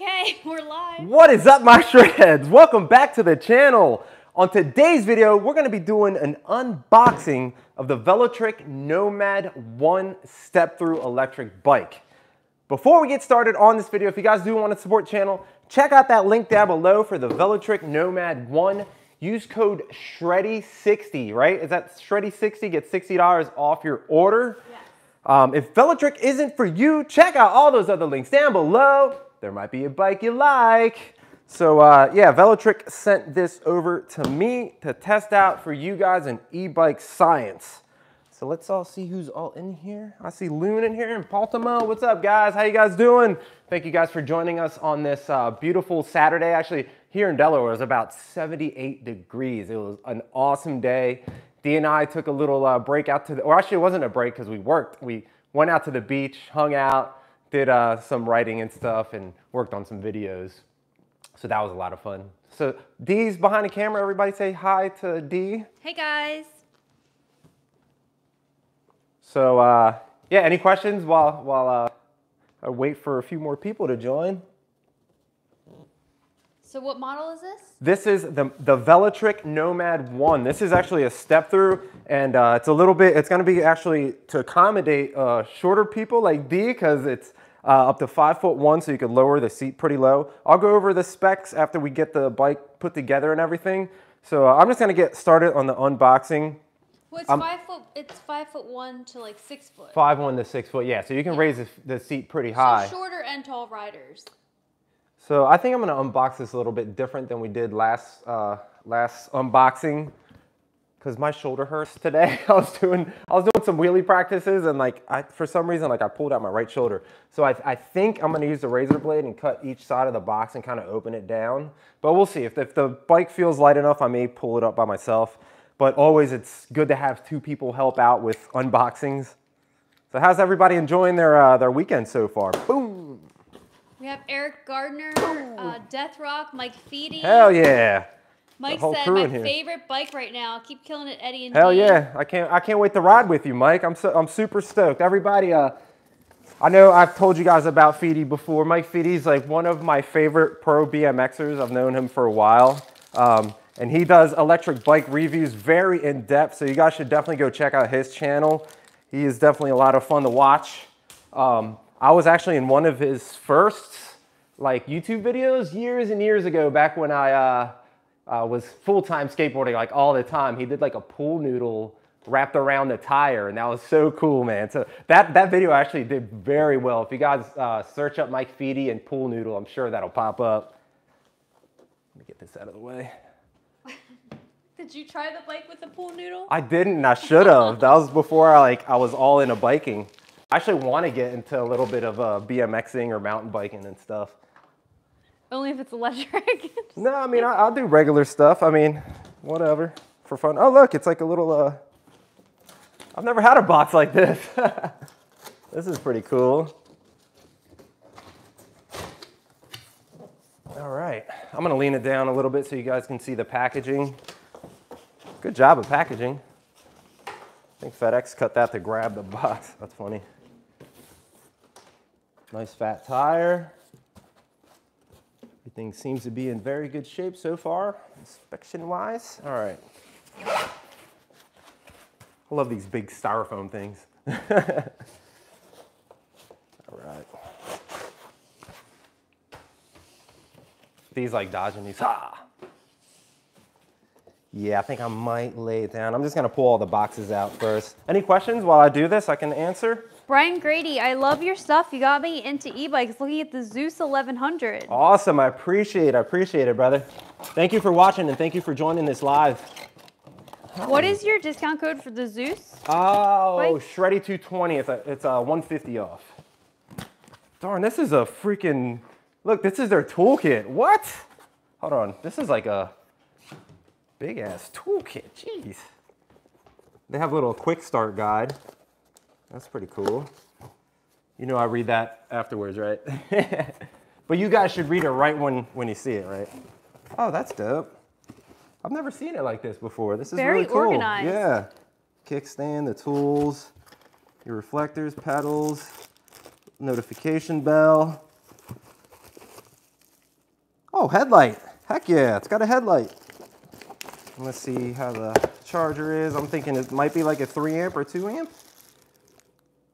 Okay, we're live. What is up, my shredheads? Welcome back to the channel. On today's video, we're gonna be doing an unboxing of the Velotric Nomad 1 step-through electric bike. Before we get started on this video, if you guys do want to support the channel, check out that link down below for the Velotric Nomad 1. Use code SHREDDIE60, right? Is that SHREDDIE60? Get $60 off your order. Yes. Um, if Velotric isn't for you, check out all those other links down below. There might be a bike you like. So uh, yeah, Velotric sent this over to me to test out for you guys in e-bike science. So let's all see who's all in here. I see Loon in here and Baltimore. What's up, guys? How you guys doing? Thank you guys for joining us on this uh, beautiful Saturday. Actually, here in Delaware, it was about 78 degrees. It was an awesome day. D and I took a little uh, break out to the, or actually it wasn't a break because we worked. We went out to the beach, hung out, did uh, some writing and stuff, and worked on some videos. So that was a lot of fun. So Dee's behind the camera. Everybody say hi to Dee. Hey guys. So uh, yeah, any questions while while uh, I wait for a few more people to join? So what model is this? This is the, the Velotric Nomad 1. This is actually a step through and uh, it's a little bit, it's gonna be actually to accommodate uh, shorter people like D because it's uh, up to five foot one so you could lower the seat pretty low. I'll go over the specs after we get the bike put together and everything. So uh, I'm just gonna get started on the unboxing. Well, it's I'm- five foot. It's five foot one to like six foot. Five one to six foot, yeah. So you can raise the, the seat pretty high. So shorter and tall riders. So I think I'm gonna unbox this a little bit different than we did last uh, last unboxing because my shoulder hurts today. I was doing I was doing some wheelie practices and like I, for some reason like I pulled out my right shoulder. So I, I think I'm gonna use the razor blade and cut each side of the box and kind of open it down. But we'll see if, if the bike feels light enough, I may pull it up by myself. But always it's good to have two people help out with unboxings. So how's everybody enjoying their uh, their weekend so far? Boom! We have Eric Gardner, uh, Death Rock, Mike Feedy. Hell yeah! Mike said my in here." favorite bike right now. Keep killing it, Eddie and Hell Dee." yeah! I can't I can't wait to ride with you, Mike. I'm so I'm super stoked. Everybody, uh, I know I've told you guys about Feedy before. Mike Feedy's like one of my favorite pro BMXers. I've known him for a while, um, and he does electric bike reviews very in depth. So you guys should definitely go check out his channel. He is definitely a lot of fun to watch. Um, I was actually in one of his first like YouTube videos years and years ago, back when I uh, uh, was full-time skateboarding like all the time. He did like a pool noodle wrapped around the tire, and that was so cool, man. So that that video actually did very well. If you guys uh, search up Mike Feedy and pool noodle, I'm sure that'll pop up. Let me get this out of the way. Did you try the bike with the pool noodle? I didn't, and I should have. that was before I like I was all into biking. I actually want to get into a little bit of uh, BMXing or mountain biking and stuff. Only if it's electric. No, I mean I, I'll do regular stuff. I mean, whatever for fun. Oh look, it's like a little. Uh, I've never had a box like this. this is pretty cool. All right, I'm gonna lean it down a little bit so you guys can see the packaging. Good job of packaging. I think FedEx cut that to grab the box. That's funny. Nice fat tire. Everything seems to be in very good shape so far, inspection wise. All right. I love these big styrofoam things. All right. These like dodging these. Ah. Yeah, I think I might lay it down. I'm just gonna pull all the boxes out first. Any questions while I do this? I can answer. Brian Grady, I love your stuff. You got me into e-bikes. Looking at the Zooz 1100. Awesome. I appreciate it. I appreciate it, brother. Thank you for watching and thank you for joining this live. What is your discount code for the Zooz? Oh? Shreddie 220. It's a it's a 150 off. Darn, this is a freaking look. This is their toolkit. What? Hold on. This is like a big ass toolkit. Jeez. They have a little quick start guide. That's pretty cool. You know I read that afterwards, right? but you guys should read it right when when you see it, right? Oh, that's dope. I've never seen it like this before. This is Very really cool. organized. Yeah. Kickstand, the tools, your reflectors, pedals, notification bell. Oh, headlight. Heck yeah, it's got a headlight. Let's see how the charger is. I'm thinking it might be like a 3 amp or 2 amp.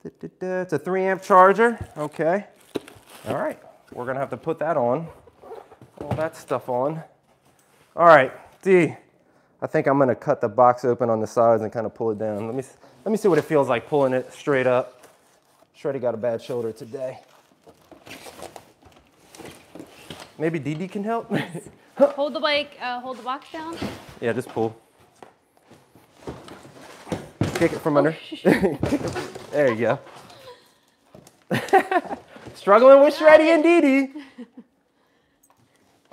It's a 3 amp charger. Okay. All right. We're going to have to put that on. All that stuff on. All right, D. I think I'm going to cut the box open on the sides and kind of pull it down. Let me, let me see what it feels like pulling it straight up. Shreddie got a bad shoulder today. Maybe Dee can help? hold the bike, uh, hold the box down. Yeah, just pull. Kick it from under. Oh, there you go. Struggling with Shreddie and Dee Dee.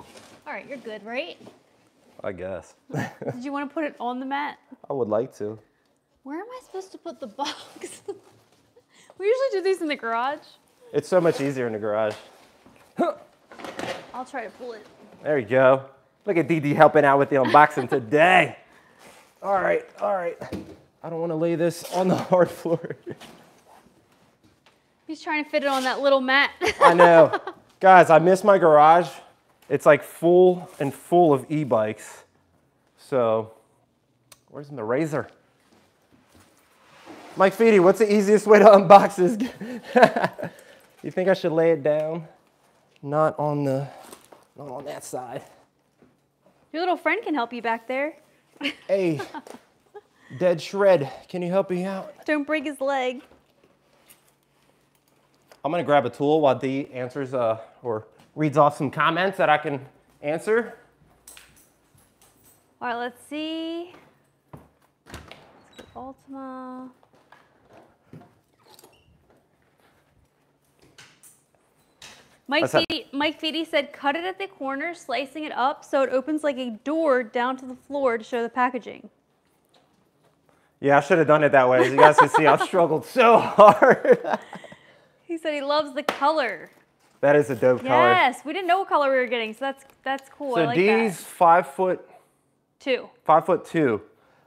All right, you're good, right? I guess. Did you want to put it on the mat? I would like to. Where am I supposed to put the box? we usually do these in the garage. It's so much easier in the garage. I'll try to pull it. There you go. Look at Dee Dee helping out with the unboxing today. All right, all right. I don't want to lay this on the hard floor. He's trying to fit it on that little mat. I know. Guys, I miss my garage. It's like full and full of e-bikes. So, where's the razor? Mike Feedy, what's the easiest way to unbox this? you think I should lay it down? Not on the, not on that side. Your little friend can help you back there. Hey, dead shred, can you help me out? Don't break his leg. I'm gonna grab a tool while Dee answers uh, or reads off some comments that I can answer. All right, let's see. Let's Ultima. Mike Feedy, Mike Feedy said, cut it at the corner, slicing it up so it opens like a door down to the floor to show the packaging. Yeah, I should have done it that way. As you guys can see, I've struggled so hard. he said he loves the color. That is a dope yes, color. Yes, we didn't know what color we were getting, so that's that's cool. So like Dee's that. five foot two. Five foot two.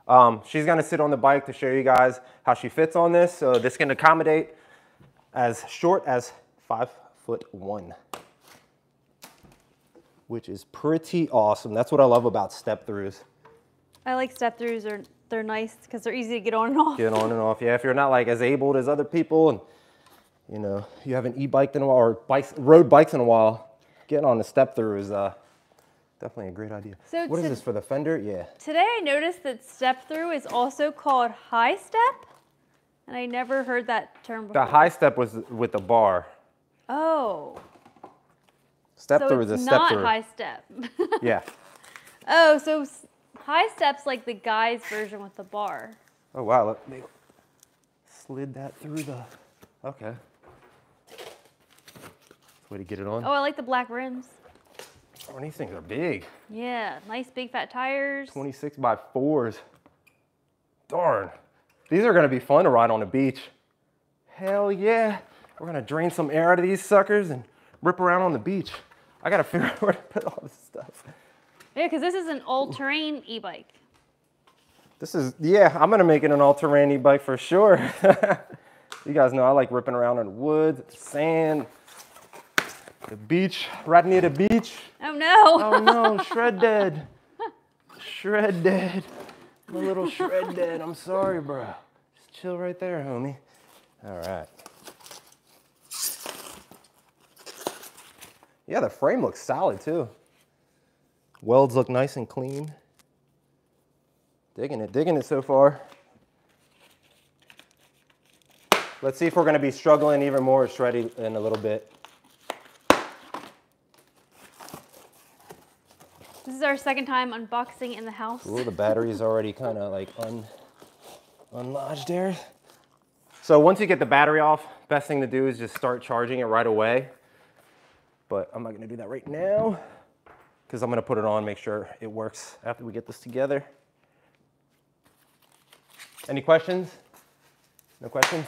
Um, she's gonna sit on the bike to show you guys how she fits on this. So this can accommodate as short as five foot one, which is pretty awesome. That's what I love about step throughs. I like step throughs. They're they're nice because they're easy to get on and off. Get on and off. Yeah, if you're not like as able as other people and you know, you haven't e-biked in a while or bikes, rode bikes in a while, getting on the step through is uh, definitely a great idea. So what is this for the fender? Yeah. Today I noticed that step through is also called high step, and I never heard that term before. The high step was with the bar. Oh. Step so through is a step not high step. yeah. Oh, so high step's like the guy's version with the bar. Oh wow, Let me slid that through the. Okay. Way to get it on. Oh, I like the black rims. Oh, these things are big. Yeah, nice big fat tires. 26 by 4s. Darn. These are gonna be fun to ride on the beach. Hell yeah. We're gonna drain some air out of these suckers and rip around on the beach. I gotta figure out where to put all this stuff. Yeah, because this is an all-terrain e-bike. This is, yeah, I'm gonna make it an all-terrain e-bike for sure. you guys know I like ripping around in the woods, the sand, the beach, right near the beach. Oh no. oh no, shred dead. Shred dead. My little shred dead. I'm sorry, bro. Just chill right there, homie. All right. Yeah, the frame looks solid too. Welds look nice and clean. Digging it, digging it so far. Let's see if we're gonna be struggling even more shreddie in a little bit. This is our second time unboxing in the house. Ooh, the battery's already kind of like un unlodged there. So once you get the battery off, best thing to do is just start charging it right away. But I'm not gonna do that right now because I'm gonna put it on, make sure it works after we get this together. Any questions? No questions?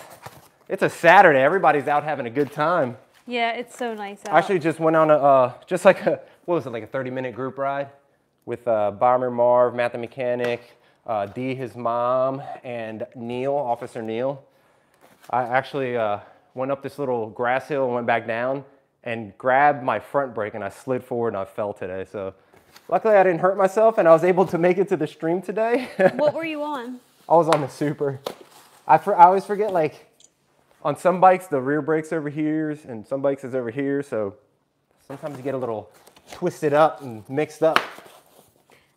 It's a Saturday. Everybody's out having a good time. Yeah, it's so nice out. I actually just went on a, uh, just like a, what was it, like a 30 minute group ride with uh, Bomber Marv, Matt the Mechanic, uh, Dee, his mom, and Neil, Officer Neil. I actually uh, went up this little grass hill and went back down, and grabbed my front brake and I slid forward and I fell today. So luckily I didn't hurt myself and I was able to make it to the stream today. What were you on? I was on the super. I, for, I always forget like on some bikes the rear brake's over here and some bikes is over here. So sometimes you get a little twisted up and mixed up.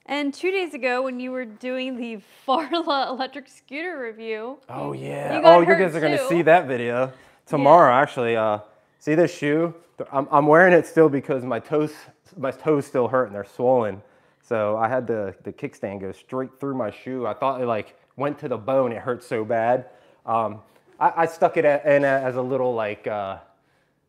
And two days ago, when you were doing the Varla electric scooter review, Oh yeah. You oh, you guys are gonna see that video tomorrow. Actually, uh, see this shoe? I'm, I'm wearing it still because my toes my toes still hurt and they're swollen. So I had the the kickstand go straight through my shoe. I thought it like went to the bone. It hurt so bad. Um, I, I stuck it in as a little like uh,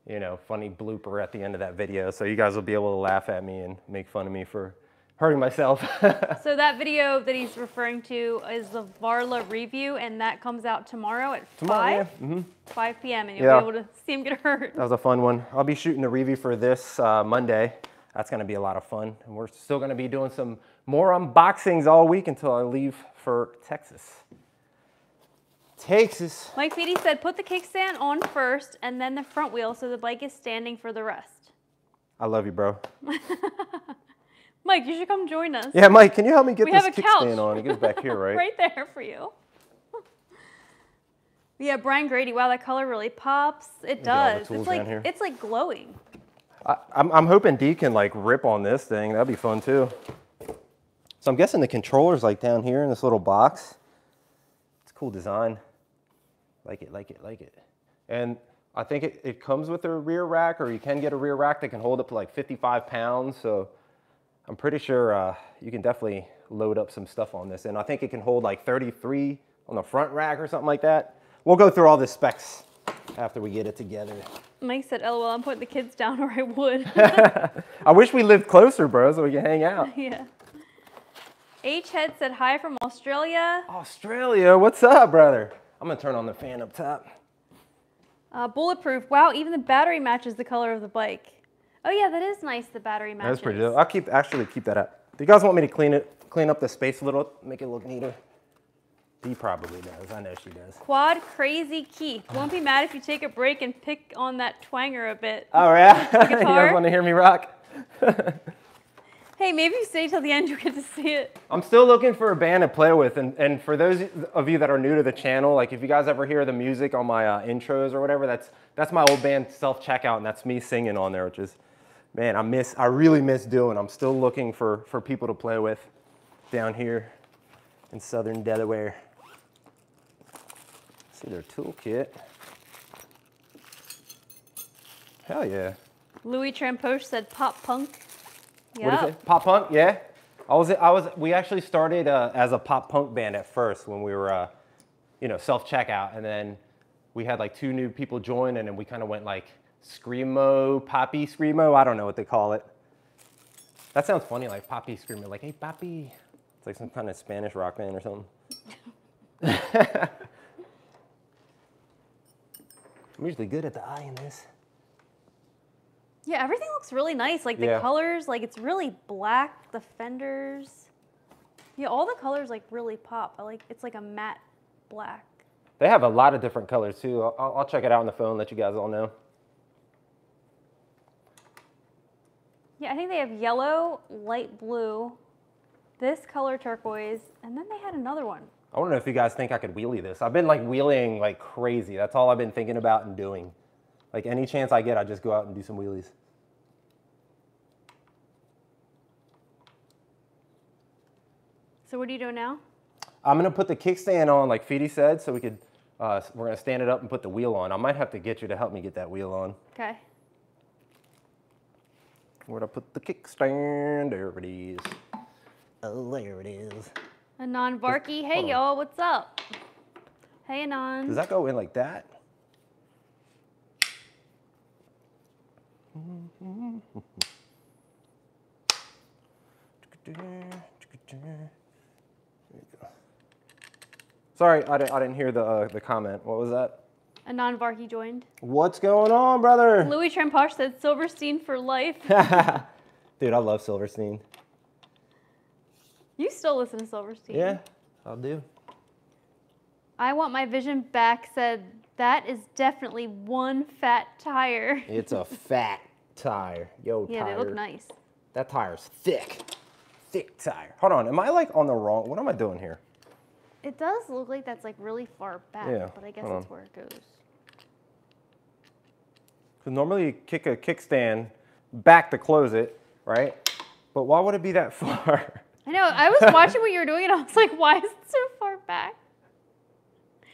you know funny blooper at the end of that video, so you guys will be able to laugh at me and make fun of me for hurting myself. so that video that he's referring to is the Varla review, and that comes out tomorrow at Tomorrow, 5, yeah. hmm 5 p.m., and you'll Yeah. be able to see him get hurt. That was a fun one. I'll be shooting the review for this uh, Monday. That's going to be a lot of fun. And we're still going to be doing some more unboxings all week until I leave for Texas. Texas. Mike Feedy said put the kickstand on first and then the front wheel so the bike is standing for the rest. I love you, bro. Mike, you should come join us. Yeah, Mike, can you help me get We this have a couch. kickstand on? It goes back here, right? right there for you. yeah, Brian Grady. Wow, that color really pops. It at all the does. It's like here. it's like glowing. I, I'm, I'm hoping D can like rip on this thing. That'd be fun too. So I'm guessing the controller's like down here in this little box. It's a cool design. Like it, like it, like it. And I think it, it comes with a rear rack or you can get a rear rack that can hold up to like 55 pounds. So I'm pretty sure uh, you can definitely load up some stuff on this. And I think it can hold like 33 on the front rack or something like that. We'll go through all the specs after we get it together. Mike said, "LOL, I'm putting the kids down, or I would." I wish we lived closer, bro, so we could hang out. yeah. H Head said hi from Australia. Australia, what's up, brother? I'm gonna turn on the fan up top. Uh, bulletproof. Wow, even the battery matches the color of the bike. Oh yeah, that is nice. The battery matches. That's pretty dope. I'll keep actually keep that up. Do you guys want me to clean it, clean up the space a little, make it look neater? He probably does. I know she does. Quad crazy Keith. Won't be mad if you take a break and pick on that twanger a bit. Oh yeah, you guys want to hear me rock? Hey, maybe you stay till the end, you get to see it. I'm still looking for a band to play with, and, and for those of you that are new to the channel, like if you guys ever hear the music on my uh, intros or whatever, that's that's my old band self checkout, and that's me singing on there, which is, man, I miss, I really miss doing. I'm still looking for for people to play with down here in Southern Delaware. See their toolkit. Hell yeah. Louis Trampoche said pop punk. What is Yep. it? Pop punk? Yeah. I was. I was. We actually started uh, as a pop punk band at first when we were, uh, you know, self checkout, and then we had like two new people join, and then we kind of went like screamo, poppy screamo. I don't know what they call it. That sounds funny, like poppy screamo, like hey poppy. It's like some kind of Spanish rock band or something. I'm usually good at the eye in this. Yeah, everything looks really nice. Like the Yeah. colors, like it's really black. The fenders. Yeah, all the colors like really pop. I like it's like a matte black. They have a lot of different colors too. I'll- I'll, I'll check it out on the phone, let you guys all know. Yeah, I think they have yellow, light blue, this color turquoise, and then they had another one. I don't know if you guys think I could wheelie this. I've been like wheeling like crazy. That's all I've been thinking about and doing. Like any chance I get, I just go out and do some wheelies. So what are you doing now? I'm gonna put the kickstand on, like Feedy said, so we could. Uh, we're gonna stand it up and put the wheel on. I might have to get you to help me get that wheel on. Okay. Where'd I put the kickstand? There it is. Oh, there it is. Anon Varky, hey y'all, what's up? Hey Anon. Does that go in like that? Sorry, I didn't, I didn't hear the, uh, the comment. What was that? Anon Varky joined. What's going on, brother? Louis Tramposh said Silverstein for life. Dude, I love Silverstein. you still listen to Silverstein. Yeah, I'll do. I want my vision back said that is definitely one fat tire. It's a fat tire. Yo, Yeah, tire. they look nice. That tire's thick. Thick tire. Hold on, am I like on the wrong, what am I doing here? It does look like that's like really far back, Yeah, but I guess that's on. where it goes. Because normally you kick a kickstand back to close it, right? But why would it be that far? I know. I was watching what you were doing, and I was like, "Why is it so far back?"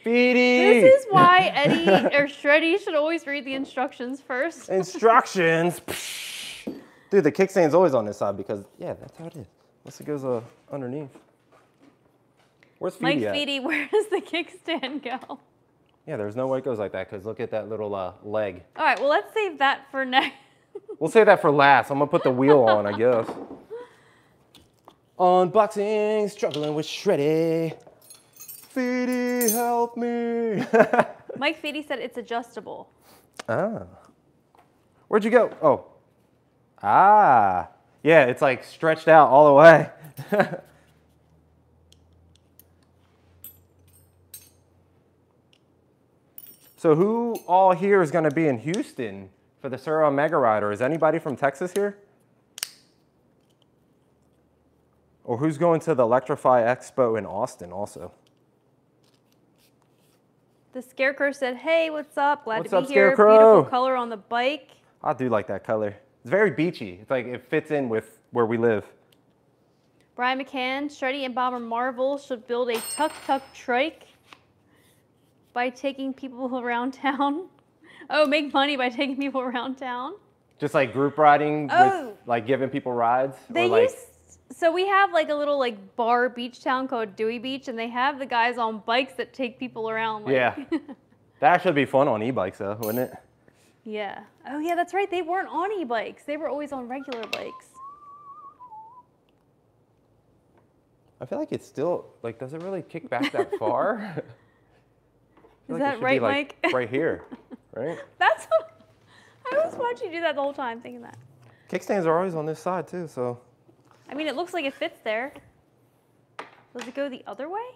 Feedy! This is why Eddie or Shreddie should always read the instructions first. Instructions. Dude, the kickstand's always on this side because, yeah, that's how it is. Unless it goes uh, underneath. Where's Feedy Mike at? Feedy, where does the kickstand go? Yeah, there's no way it goes like that because look at that little uh, leg. All right, well, let's save that for next. We'll save that for last. I'm gonna put the wheel on, I guess. Unboxing, struggling with Shreddie. Feedy, help me. Mike Feedy said it's adjustable. ah. Where'd you go? Oh. Ah. Yeah, it's like stretched out all the way. so who all here is gonna be in Houston for the Sura Mega Rider? Is anybody from Texas here? Or who's going to the Electrify Expo in Austin also? The Scarecrow said, "Hey, what's up? Glad What's to be up, here. Scarecrow?" Beautiful color on the bike." I do like that color. It's very beachy. It's like it fits in with where we live. Brian McCann, Shreddy and Bomber Marvel should build a tuk tuk trike by taking people around town. Oh, make money by taking people around town. Just like group riding Oh. with like giving people rides. They or like, use so we have like a little like bar beach town called Dewey Beach, and they have the guys on bikes that take people around. Like, Yeah. That actually be fun on e-bikes though, wouldn't it? yeah. Oh yeah, that's right. They weren't on e-bikes. They were always on regular bikes. I feel like it's still like does it really kick back that far? Is that right, like, Mike? right here, right? That's what I was watching you do that the whole time, thinking that. Kickstands are always on this side too, so I mean, it looks like it fits there. Does it go the other way?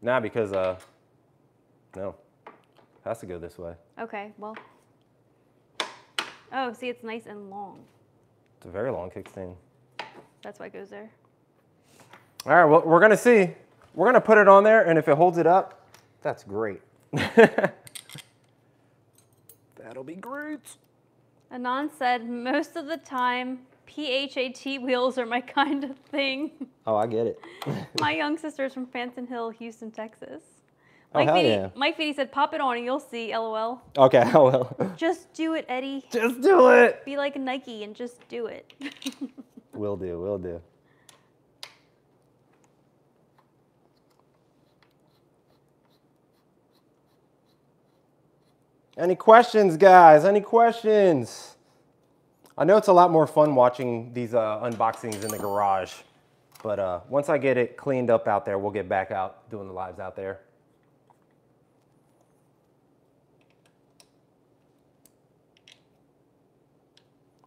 nah, because uh, no, has to go this way. Okay, well. Oh, see, it's nice and long. It's a very long kickstand. That's why it goes there. All right, well, we're gonna see. We're gonna put it on there, and if it holds it up, that's great. That'll be great. Anon said, most of the time, PHAT wheels are my kind of thing. Oh, I get it. my young sister's from Fanton Hill, Houston, Texas. Oh, Mike hell Feedy, yeah. Mike Feedy said, pop it on and you'll see, lol. okay, I will. Just do it, Eddie. Just do it. Be like Nike and just do it. Will do, will do. Any questions, guys? Any questions? I know it's a lot more fun watching these uh, unboxings in the garage, but uh, once I get it cleaned up out there, we'll get back out doing the lives out there.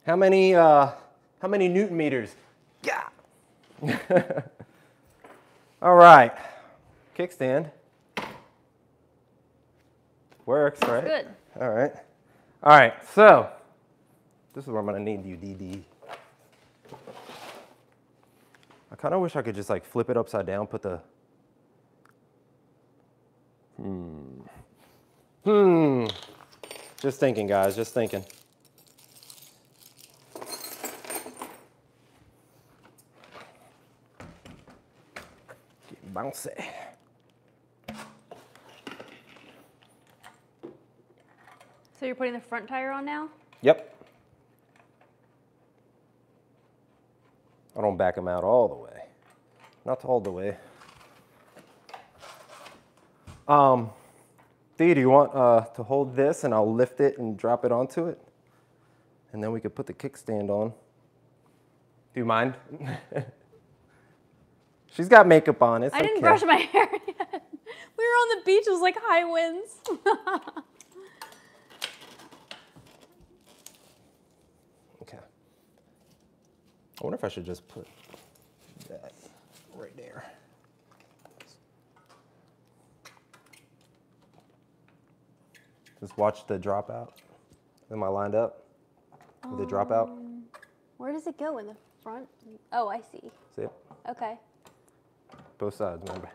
How many, uh, how many newton meters? Yeah. All right. Kickstand. Works, right? Good. All right. All right, so this is where I'm gonna need you, DD. I kind of wish I could just like flip it upside down, put the. Hmm. Hmm. Just thinking, guys, just thinking. Bounce bouncy. So you're putting the front tire on now? Yep. I don't back them out all the way. Not all the way. Um, Dee, do you want uh, to hold this and I'll lift it and drop it onto it? And then we could put the kickstand on. Do you mind? She's got makeup on. It's I didn't okay. brush my hair yet. We were on the beach, it was like high winds. Okay. I wonder if I should just put that right there. Just watch the dropout. Am I lined up? with the dropout. Um, Where does it go in the front? Oh, I see. See it? Okay. Both sides, remember.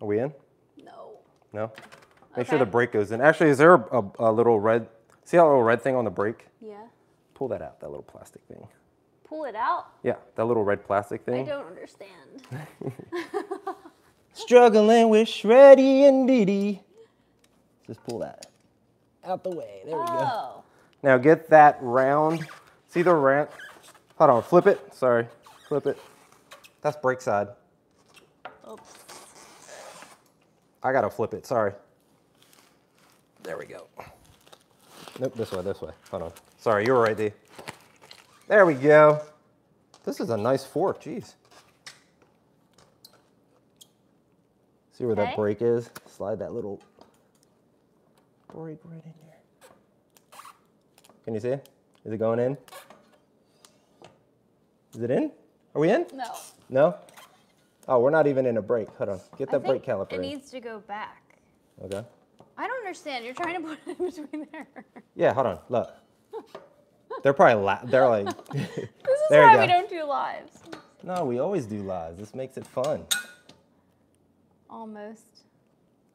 Are we in? No. No? Make sure the brake goes in. Actually, is there a, a, a little red, see that little red thing on the brake? Yeah. Pull that out, that little plastic thing. Pull it out. Yeah, that little red plastic thing. I don't understand. Struggling with Shreddie and Dee Dee. Just pull that out the way. There we go. Oh. Now get that round. See the round? Hold on, flip it. Sorry, flip it. That's brake side. Oops. I gotta flip it. Sorry. There we go. Nope, this way, this way. Hold on. Sorry, you were right, D. There we go. This is a nice fork. Jeez. See where that Okay. brake is? Slide that little brake right in there. Can you see it? Is it going in? Is it in? Are we in? No. No? Oh, we're not even in a brake. Hold on. Get that brake caliper It in. needs to go back. Okay. I don't understand. You're trying to put it in between there. Yeah, hold on. Look. They're probably la- they're like This is why we don't do lives. No, we always do lives. This makes it fun. Almost.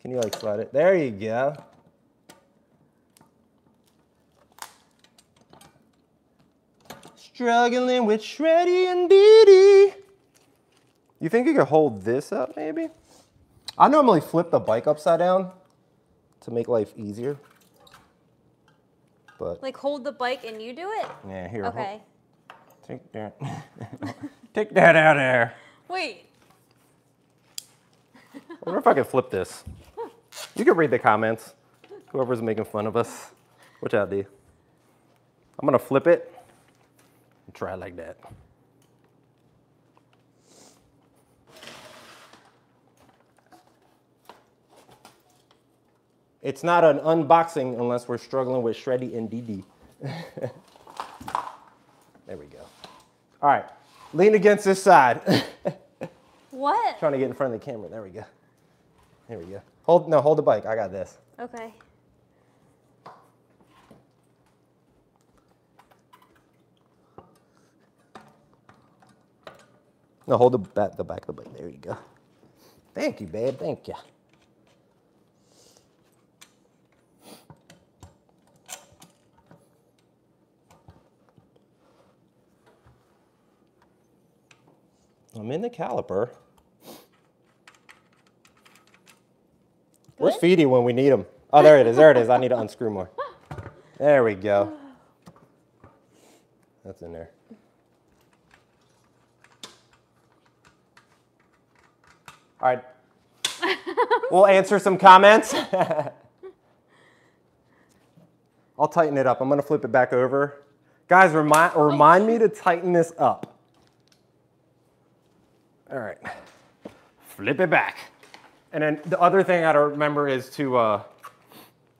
Can you like slide it? There you go. Struggling with Shreddie and Dee Dee. You think you could hold this up maybe? I normally flip the bike upside down to make life easier. But Like hold the bike and you do it? yeah, here. hold- Okay. Take that. Take that out of there. Wait. I wonder if I could flip this. You can read the comments. Whoever's making fun of us. Watch out, D. I'm gonna flip it and try it like that. It's not an unboxing unless we're struggling with Shreddie and DD. there we go. All right, lean against this side. What? Trying to get in front of the camera. There we go. There we go. Hold no, hold the bike. I got this. Okay. No, hold the back the back of the bike. There you go. Thank you, babe. Thank you. I'm in the caliper. Where's Good? Feedy when we need him? Oh, there it is. There it is. I need to unscrew more. There we go. That's in there. All right. we'll answer some comments. I'll tighten it up. I'm going to flip it back over. Guys, remind, remind me to tighten this up. All right. Flip it back. And then the other thing I gotta remember is to, uh,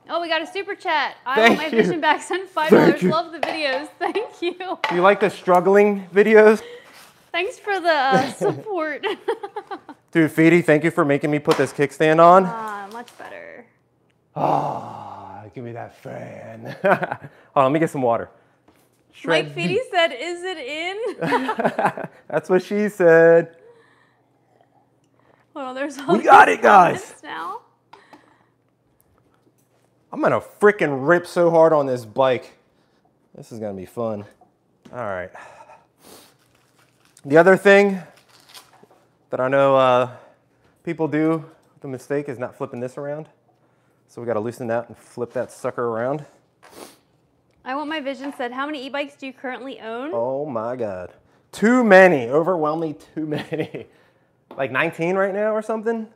Oh, we got a super chat. I want my you. vision back. Send five dollars. Love the videos. Thank you. do you like the struggling videos? Thanks for the uh, support. Dude, Feedy, thank you for making me put this kickstand on. Ah, much better. Ah, give me that fan. Hold on, let me get some water. Mike Shred- Feedy said, "Is it in?" That's what she said. On, there's all We got it, guys. Now. I'm gonna freaking rip so hard on this bike. This is gonna be fun. All right. The other thing that I know uh, people do the mistake is not flipping this around. So we gotta loosen that and flip that sucker around. I want my vision said, "How many e-bikes do you currently own?" Oh my God. Too many, overwhelmingly too many. Like 19 right now or something?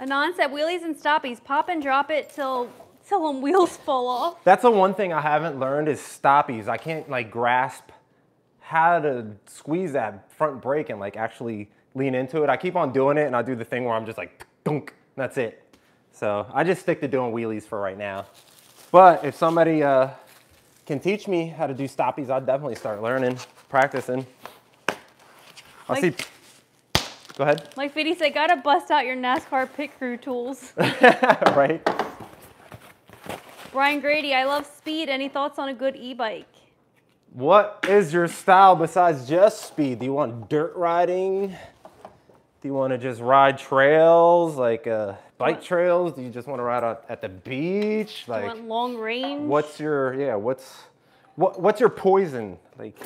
Anon said, "Wheelies and stoppies, pop and drop it till till them wheels fall off." That's the one thing I haven't learned is stoppies. I can't like grasp how to squeeze that front brake and like actually lean into it. I keep on doing it and I do the thing where I'm just like dunk, that's it. So I just stick to doing wheelies for right now. But if somebody uh, can teach me how to do stoppies, I'd definitely start learning, practicing. I see. Go ahead. Like Feedy said, "Gotta bust out your NASCAR pit crew tools." right? Brian Grady, I love speed. Any thoughts on a good e-bike? What is your style besides just speed? Do you want dirt riding? Do you want to just ride trails, like uh, bike trails? Do you just want to ride out at the beach? Like, want long range? what's your yeah? What's what? What's your poison? Like,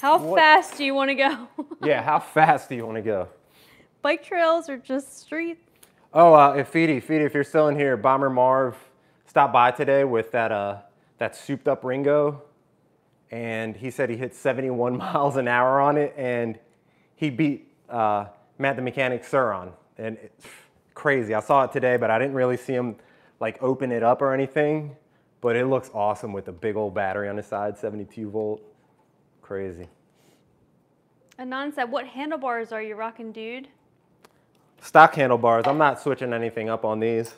How what- fast do you want to go? yeah, how fast do you want to go? Bike trails or just street? Oh, uh, if Feedy, Feedy, if you're still in here, Bomber Marv stopped by today with that uh, that souped up Ringo, and he said he hit 71 miles an hour on it, and he beat uh, Matt the Mechanic Suron, and it's crazy. I saw it today, but I didn't really see him like open it up or anything, but it looks awesome with the big old battery on the side, 72 volt, crazy. Anon said, what handlebars are you rocking, dude? Stock handlebars. I'm not switching anything up on these.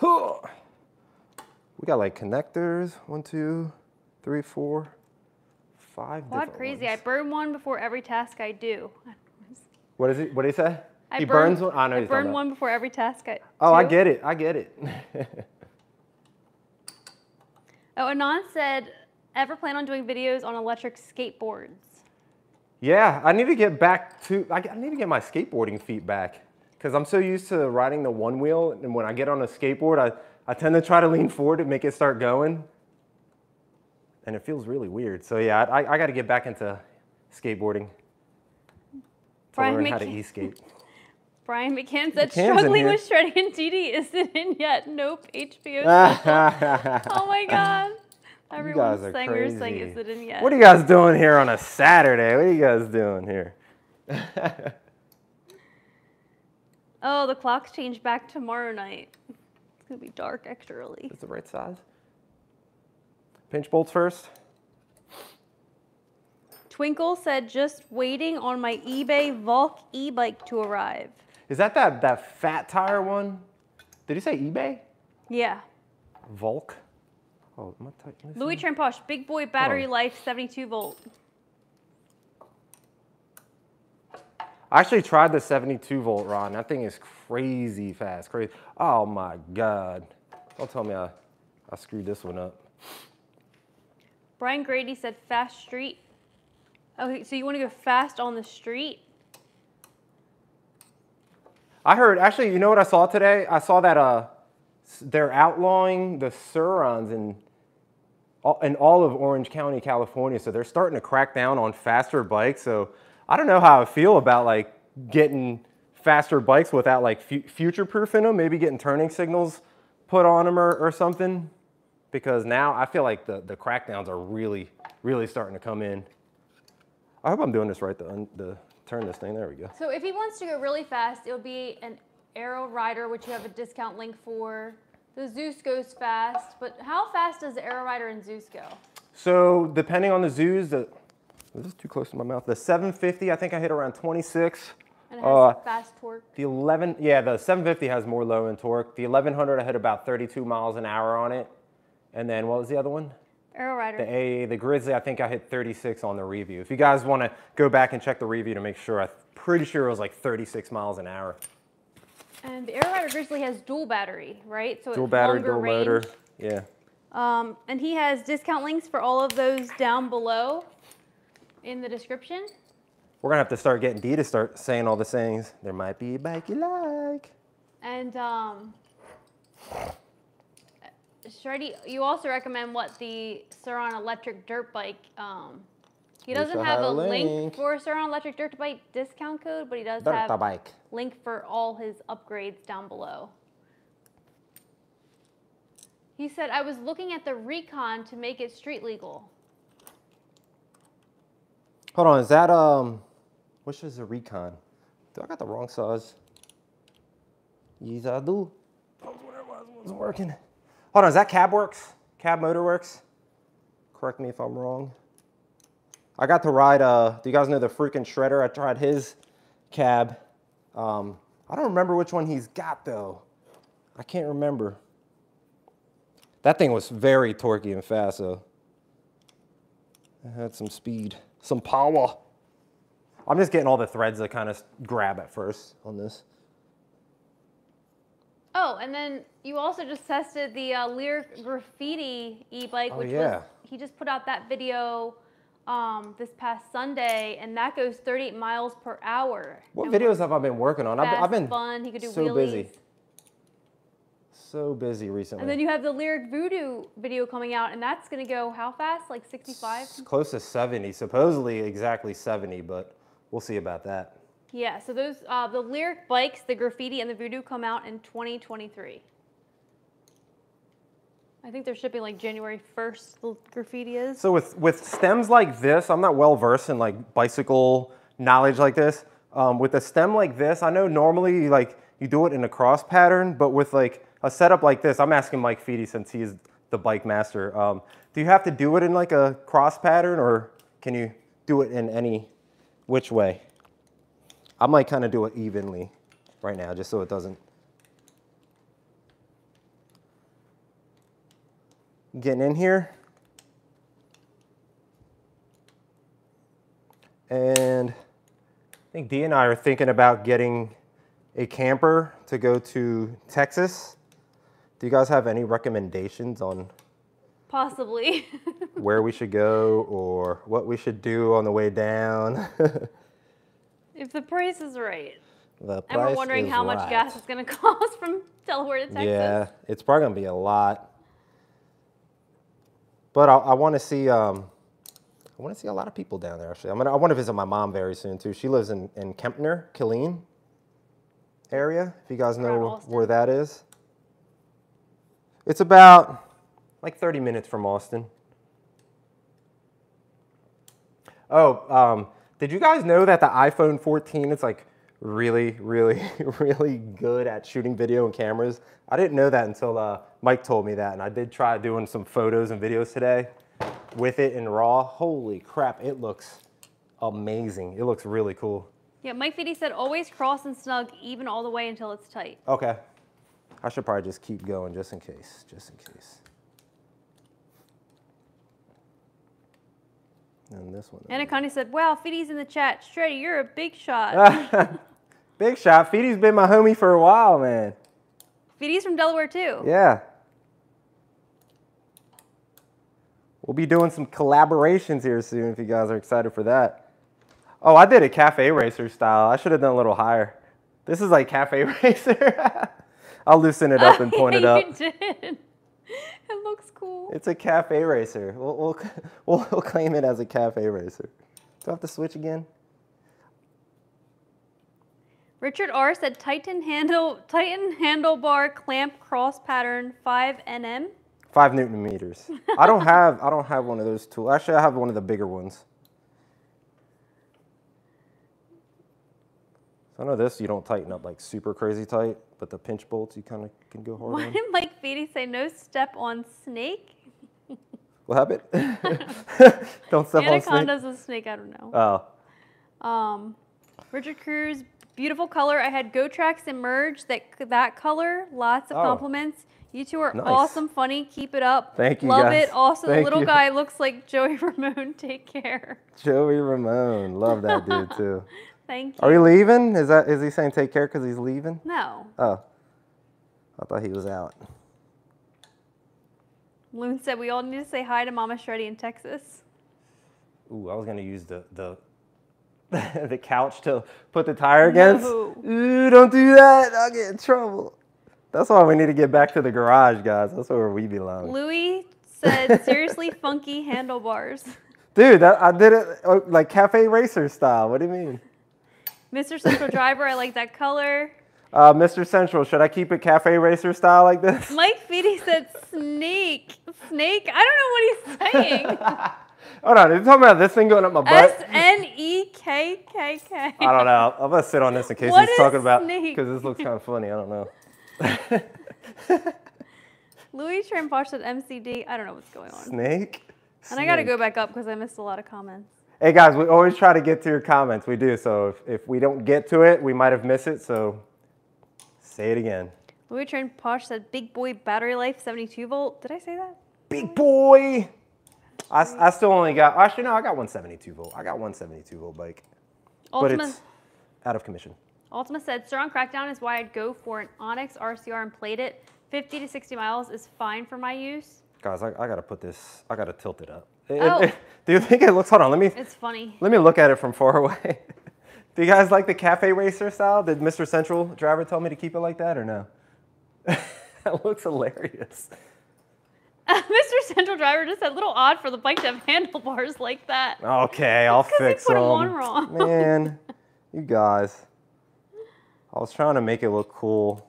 We got like connectors. One, two, three, four, five. Quad different crazy. I burn one before every task I do. What is it? What did he say? I he burn- burns one. I know I burn one before every task I Oh, I get it. I get it. Oh, Anon said, ever plan on doing videos on electric skateboards? yeah, I need to get back to. I I need to get my skateboarding feet back because I'm so used to riding the one wheel, and when I get on a skateboard, I I tend to try to lean forward to make it start going. and it feels really weird. So yeah, I, I got to get back into skateboarding to Brian learn how to e-skate. Brian McCann said, McCann's in struggling with shredding and TD isn't in yet. Nope, HBO. oh my god. Everyone's saying we're saying is it in yet. What are you guys doing here on a Saturday? What are you guys doing here? oh, the clocks change back tomorrow night. It's gonna be dark extra early. Is the right size? Pinch bolts first. Twinkle said, just waiting on my eBay Volk e-bike to arrive. Is that that, that fat tire one? Did he say eBay? Yeah. Volk? Oh, am I typing Louis? Tramposh, big boy battery on. life, 72 volt. I actually tried the 72 volt rod. and That thing is crazy fast. Crazy. Oh my God. Don't tell me I, I screwed this one up. Brian Grady said fast street. Oh, okay, so you want to go fast on the street? I heard, actually, you know what I saw today? I saw that uh, they're outlawing the Surons in, in all of Orange County, California. So they're starting to crack down on faster bikes. So I don't know how I feel about like getting faster bikes without like fu- future proofing them, maybe getting turning signals put on them or, or something. Because now I feel like the, the crackdowns are really, really starting to come in. I hope I'm doing this right, the, the turn this thing. There we go. So if he wants to go really fast, it'll be an Ariel Rider, which you have a discount link for. The Zooz goes fast, but how fast does the Ariel Rider and Zooz go? So depending on the Zooz, the this is too close to my mouth. The 750, I think I hit around 26. And it has Uh, fast torque. The 11, yeah, the 750 has more low end torque. The 1100, I hit about 32 miles an hour on it. And then what was the other one? Ariel Rider. The A, the Grizzly, I think I hit 36 on the review. If you guys want to go back and check the review to make sure, I'm pretty sure it was like 36 miles an hour. And the Ariel Rider Grizzly has dual battery, right? So Dual battery, dual range. motor. Yeah. Um, and he has discount links for all of those down below in the description. We're gonna have to start getting D to start saying all the sayings. There might be a bike you like. And um, Shreddie, you also recommend what the Suron electric dirt bike. Um, he doesn't I have a link. link. for Suron electric dirt bike discount code, but he does Dirt have bike. link for all his upgrades down below. He said, I was looking at the Recon to make it street legal. Hold on, is that um, which is a Recon? Do I got the wrong size? Yes, I do. That was what it was, working. Hold on, is that Cab Works? Cab Motor Works? Correct me if I'm wrong. I got to ride. Uh, do you guys know the freaking shredder? I tried his cab. Um, I don't remember which one he's got though. I can't remember. That thing was very torquey and fast though. It had some speed, some power. I'm just getting all the threads to kind of grab at first on this. Oh, and then you also just tested the uh, Lyric Graffiti e-bike, Oh, which yeah. was he just put out that video um, this past Sunday, and that goes 38 miles per hour. What And videos have I been working on? I've, I've been fun. He could do so wheelies. busy. so busy recently. And then you have the Lyric Voodoo video coming out, and that's gonna go how fast? Like 65? It's close to 70, supposedly exactly 70, but we'll see about that. Yeah. So those uh, the Lyric bikes, the Graffiti and the Voodoo come out in 2023. I think they're shipping like January 1st. The Graffiti is. So with with stems like this, I'm not well versed in like bicycle knowledge like this. Um, with a stem like this, I know normally like you do it in a cross pattern, but with like a setup like this, I'm asking Mike Feedy since he's the bike master. Um, do you have to do it in like a cross pattern, or can you do it in any which way? I might kind of do it evenly right now, just so it doesn't. Getting in here. And I think Dee and I are thinking about getting a camper to go to Texas. Do you guys have any recommendations on Possibly. where we should go or what we should do on the way down? if the price is right. the And we're wondering how much right. gas it's going to cost from Delaware to Texas. Yeah, it's probably gonna be a lot. But I, I want to see. Um, I want to see a lot of people down there. Actually, I'm gonna. I want to visit my mom very soon too. She lives in in Kempner, Killeen area. If you guys know where that is, it's about like 30 minutes from Austin. Oh, um, did you guys know that the iPhone 14 is like really, really, really good at shooting video and cameras? I didn't know that until uh, Mike told me that, and I did try doing some photos and videos today with it in RAW. Holy crap, it looks amazing. It looks really cool. Yeah, Mike Feedy said always cross and snug even all the way until it's tight. Okay. I should probably just keep going just in case, just in case. And this one. Anna said, wow, Feedy's in the chat. Shreddie, you're a big shot. Big shot. Feedy's been my homie for a while, man. Feedy's from Delaware too. Yeah. We'll be doing some collaborations here soon if you guys are excited for that. Oh, I did a cafe racer style. I should have done a little higher. This is like cafe racer. I'll loosen it up and point it you up. did. It looks cool. It's a cafe racer. We'll, we'll, we'll, we'll claim it as a cafe racer. Do I have to switch again? Richard R said Titan handle Titan handlebar clamp cross pattern 5 NM. Five newton meters. I don't have I don't have one of those tools. Actually, I have one of the bigger ones. So I know this you don't tighten up like super crazy tight, but the pinch bolts you kind of can go hard Why on. did Mike Feedy say no step on snake? What happened? don't step on snake. Anaconda's a snake, I don't know. Oh, Um, Richard Cruz, beautiful color. I had GoTrax emerge that that color. Lots of Oh. compliments. You two are Nice. awesome, funny. Keep it up. Thank you, Love guys. it. Also, the little you. guy looks like Joey Ramone. Take care. Joey Ramone, love that dude too. Thank you. Are we leaving? Is that is he saying take care because he's leaving? no. Oh, I thought he was out. Loon said we all need to say hi to Mama Shreddie in Texas. Ooh, I was gonna use the the the couch to put the tire against. No. Ooh, don't do that. I'll get in trouble. That's why we need to get back to the garage, guys. That's where we belong. Louis said seriously funky handlebars. Dude, that, I did it uh, like cafe racer style. What do you mean? Mr. Central Driver, I like that color. Uh, Mr. Central, should I keep it cafe racer style like this? Mike Feedy said snake. Snake? I don't know what he's saying. Hold on, are you talking about this thing going up my S butt? N E K K K. I don't know. I'm gonna sit on this in case What he's talking about snake? because this looks kind of funny. I don't know. Louis Tramposh said MCD. I don't know what's going on. Snake. And I got to go back up because I missed a lot of comments. Hey guys, we always try to get to your comments. We do. So if, if we don't get to it, we might have missed it. So say it again. Louis Posh said big boy battery life 72 volt. Did I say that? Big boy. I, I still only got, actually, no, I got 172 volt. I got 172 volt bike, but Ultima, it's out of commission. Ultima said, Suron Crackdown is why I'd go for an Onyx RCR and plate it. 50 to 60 miles is fine for my use. Guys, I, I gotta put this, I gotta tilt it up. It- Oh. it- do you think it looks, hold on, let me, It's funny. let me look at it from far away. do you guys like the cafe racer style? Did Mr. Central driver tell me to keep it like that or no? that looks hilarious. Mr. Central Driver just said, little odd for the bike to have handlebars like that. Okay, I'll fix them. on wrong. Man, you guys. I was trying to make it look cool.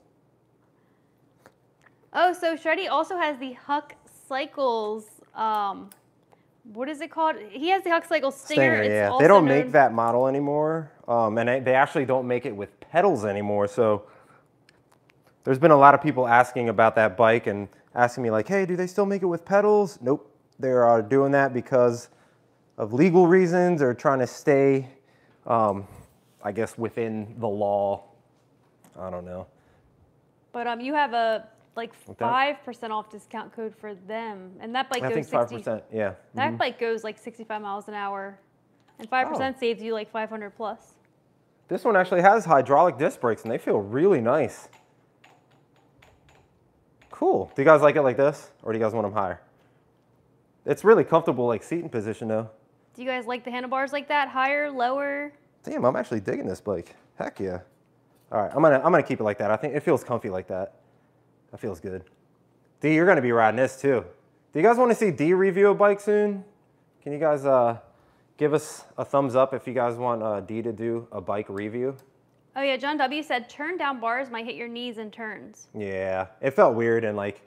Oh, so Shreddie also has the Huck Cycles. Um, what is it called? He has the Cycles Stinger. Stinger, yeah. They don't known- make that model anymore, um, and they, they actually don't make it with pedals anymore. So there's been a lot of people asking about that bike and asking me like, "Hey, do they still make it with pedals?" Nope, they are doing that because of legal reasons or trying to stay, um, I guess, within the law. I don't know. But um, you have a like five percent off discount code for them, and that bike I goes think five 60. percent. Yeah. That mhm. bike goes like 65 miles an hour, and five percent Oh. saves you like 500 plus. This one actually has hydraulic disc brakes, and they feel really nice. Cool. Do you guys like it like this, or do you guys want them higher? It's really comfortable, like seating position, though. Do you guys like the handlebars like that? Higher, lower? Damn, I'm actually digging this bike. Heck yeah. All right, I'm gonna I'm gonna keep it like that. I think it feels comfy like that. That feels good. D, you're gonna be riding this too. Do you guys want to see D review a bike soon? Can you guys uh, give us a thumbs up if you guys want uh, D to do a bike review? Oh yeah, John W said turn down bars might hit your knees in turns. Yeah, it felt weird and like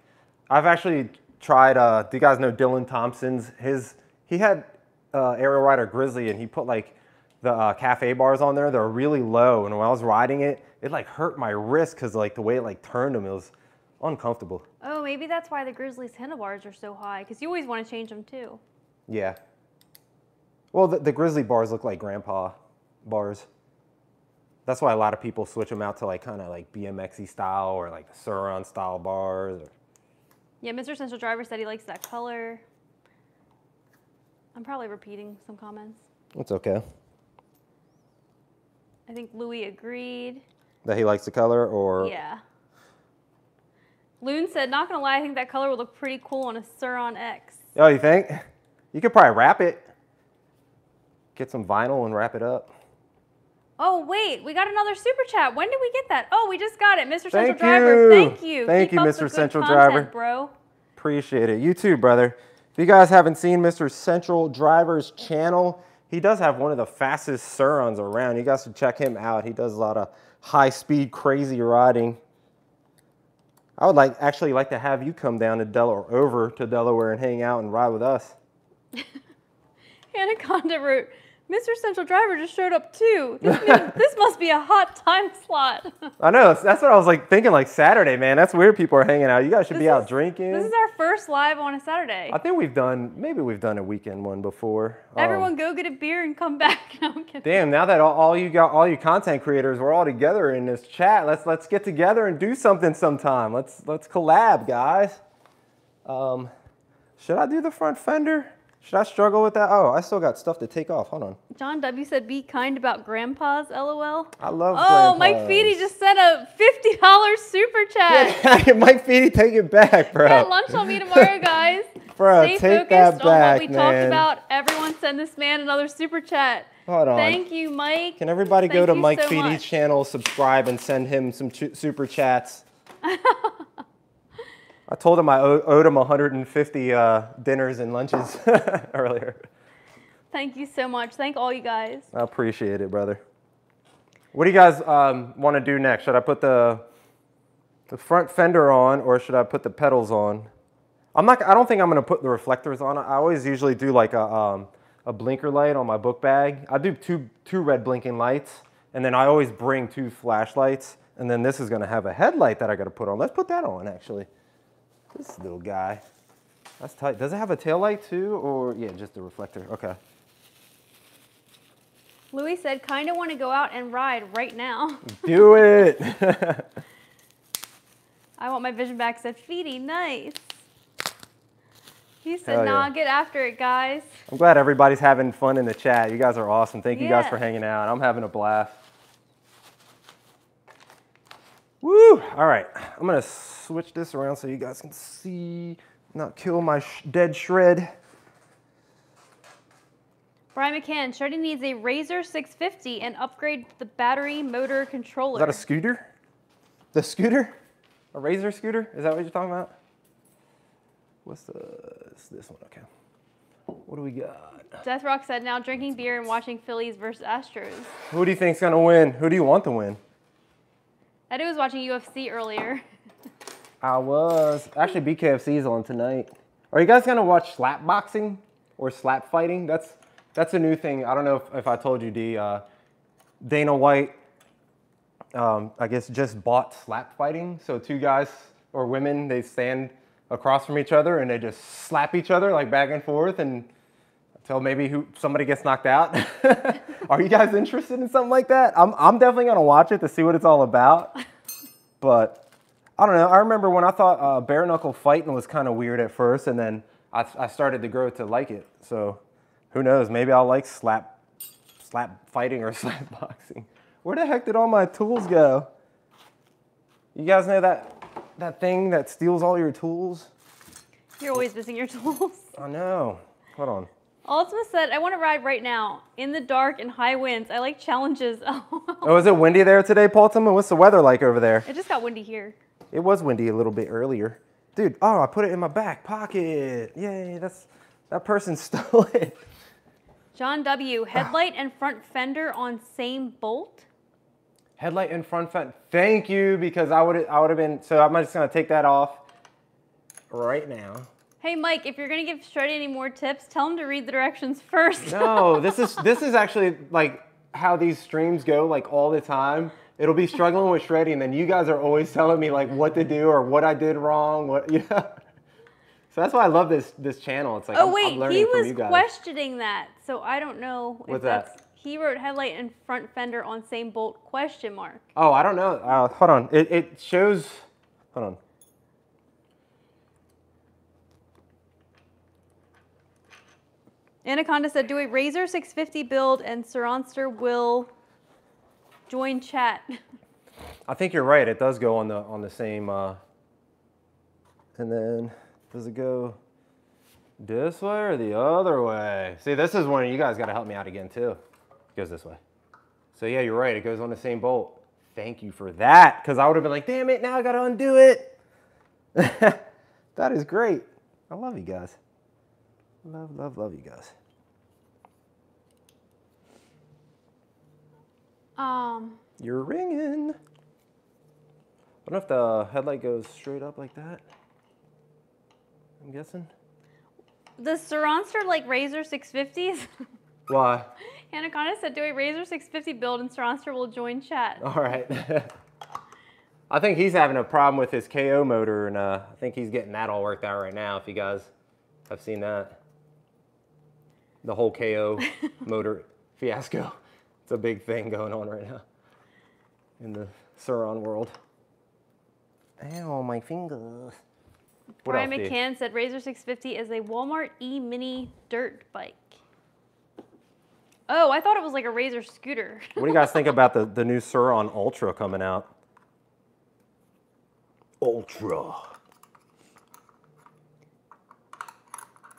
I've actually tried. Uh, do you guys know Dylan Thompson's? His he had uh, Ariel Rider Grizzly and he put like the uh, cafe bars on there. They're really low, and when I was riding it, it like hurt my wrist because like the way it like turned them, it was uncomfortable. Oh, maybe that's why the Grizzlies handlebars are so high, because you always want to change them too. Yeah. Well, the, the Grizzly bars look like Grandpa bars. That's why a lot of people switch them out to like kind of like BMXy style or like the Suron style bars. Or, Yeah, Mr. Central Driver said he likes that color. I'm probably repeating some comments. it's okay. I think Louis agreed. That he likes the color or Yeah. Loon said, not gonna lie, I think that color would look pretty cool on a Suron X. Oh, you think? You could probably wrap it. Get some vinyl and wrap it up. Oh wait, we got another super chat. When did we get that? Oh, we just got it, Mr. Central Thank Driver. you. Thank you. Thank Keep you, Mr. Central content, Driver. bro. Appreciate it. You too, brother. If you guys haven't seen Mr. Central Driver's channel, he does have one of the fastest Surons around. You guys should check him out. He does a lot of high speed, crazy riding. I would like actually like to have you come down to Delaware, over to Delaware and hang out and ride with us. Anaconda wrote, Mr. Central Driver just showed up too. This, means, this must be a hot time slot. I know that's, what I was like thinking. Like Saturday, man. That's where people are hanging out. You guys should This be out drinking. this is our first live on a Saturday. I think we've done maybe we've done a weekend one before. Um, Everyone go get a beer and come back. No. Damn! Now that all, all you got, all you content creators, we're all together in this chat. Let's let's get together and do something sometime. Let's let's collab, guys. Um, should I do the front fender? Should I struggle with that? Oh, I still got stuff to take off. Hold on. John W said, be kind about grandpas, lol. I love. Oh, Mike grandpas. Feedy just sent a $50 super chat. Mike Feedy, take it back, bro. Yeah, lunch on me tomorrow, guys. Bro, Stay take focused that on back, what we talked about. Everyone send this man another super chat. Hold on. Thank you, Mike. Can everybody go to Mike so Feedy's channel, subscribe, and send him some super chats? I told him I owed him 150 uh, dinners and lunches earlier. Thank you so much. Thank all you guys. I appreciate it, brother. What do you guys um, want to do next? Should I put the the front fender on, or should I put the pedals on? I'm not. I don't think I'm gonna put the reflectors on. I always usually do like a um, a blinker light on my book bag. I do two two red blinking lights, and then I always bring two flashlights. And then this is gonna have a headlight that I gotta put on. Let's put that on actually. This little guy. That's tight. Does it have a tail light too, or yeah, just a reflector? Okay. Louis said, kind of want to go out and ride right now. Do it. I want my vision back. Said, Feedy, nice. He said, Hell yeah. nah, get after it, guys. I'm glad everybody's having fun in the chat. You guys are awesome. Thank you guys for hanging out. I'm having a blast. Woo! All right, I'm gonna switch this around so you guys can see, not kill my sh- dead shred. Brian McCann, Shreddie needs a Razor 650 and upgrade the battery motor controller. Is that a scooter? The scooter? A razor scooter? Is that what you're talking about? What's the, it's this one, okay. What do we got? Death Rock said, now drinking beer and watching Phillies versus Astros. Who do you think's gonna win? Who do you want to win? Eddie was watching UFC earlier. I was. Actually, BKFC's on tonight. Are you guys gonna watch slap boxing or slap fighting? That's that's a new thing. I don't know if, if I told you, D. Uh, Dana White, um, I guess, just bought slap fighting. So two guys or women, they stand across from each other and they just slap each other like back and forth and until maybe who somebody gets knocked out. Are you guys interested in something like that? I'm I'm definitely gonna watch it to see what it's all about. But I don't know. I remember when I thought uh, bare knuckle fighting was kind of weird at first, and then I, I started to grow to like it. So who knows? Maybe I'll like slap slap fighting or slap boxing. Where the heck did all my tools go? You guys know that that thing that steals all your tools? You're always missing your tools. I know. Hold on. Ultima said, I want to ride right now. In the dark and high winds. I like challenges. Oh, is it windy there today, Baltimore? What's the weather like over there? It just got windy here. It was windy a little bit earlier. Dude, oh, I put it in my back pocket. Yay, that's that person stole it. John W. Headlight and front fender on same bolt. Headlight and front fender. Thank you, because I would I would have been so I'm just gonna take that off right now. Hey Mike, if you're gonna give Shreddie any more tips, tell him to read the directions first. No, this is this is actually like how these streams go like all the time. It'll be struggling with Shreddie, and then you guys are always telling me like what to do or what I did wrong. What yeah. So that's why I love this this channel. It's like oh I'm, wait, I'm he was you questioning that, so I don't know if What's that? that's. He wrote headlight and front fender on same bolt question mark. Oh, I don't know. Uh, hold on. It, it shows. Hold on. Anaconda said, "Do a Razor 650 build, and Seronster will join chat." I think you're right. It does go on the on the same. Uh, and then does it go this way or the other way? See, this is one you guys got to help me out again too. It goes this way. So yeah, you're right. It goes on the same bolt. Thank you for that, because I would have been like, damn it, now I got to undo it. that is great. I love you guys. Love, love, love you guys. Um, You're ringing. I don't know if the headlight goes straight up like that. I'm guessing. the Seronster like Razor 650s. Why? Anaconda said, "Do a Razor 650 build, and Seronster will join chat." All right. I think he's having a problem with his KO motor, and uh, I think he's getting that all worked out right now. If you guys have seen that, the whole KO motor fiasco. It's a big thing going on right now in the Suron world. Ow, my fingers. What Brian else, McCann said, "Razor 650 is a Walmart E Mini dirt bike." Oh, I thought it was like a Razor scooter. What do you guys think about the, the new Suron Ultra coming out? Ultra.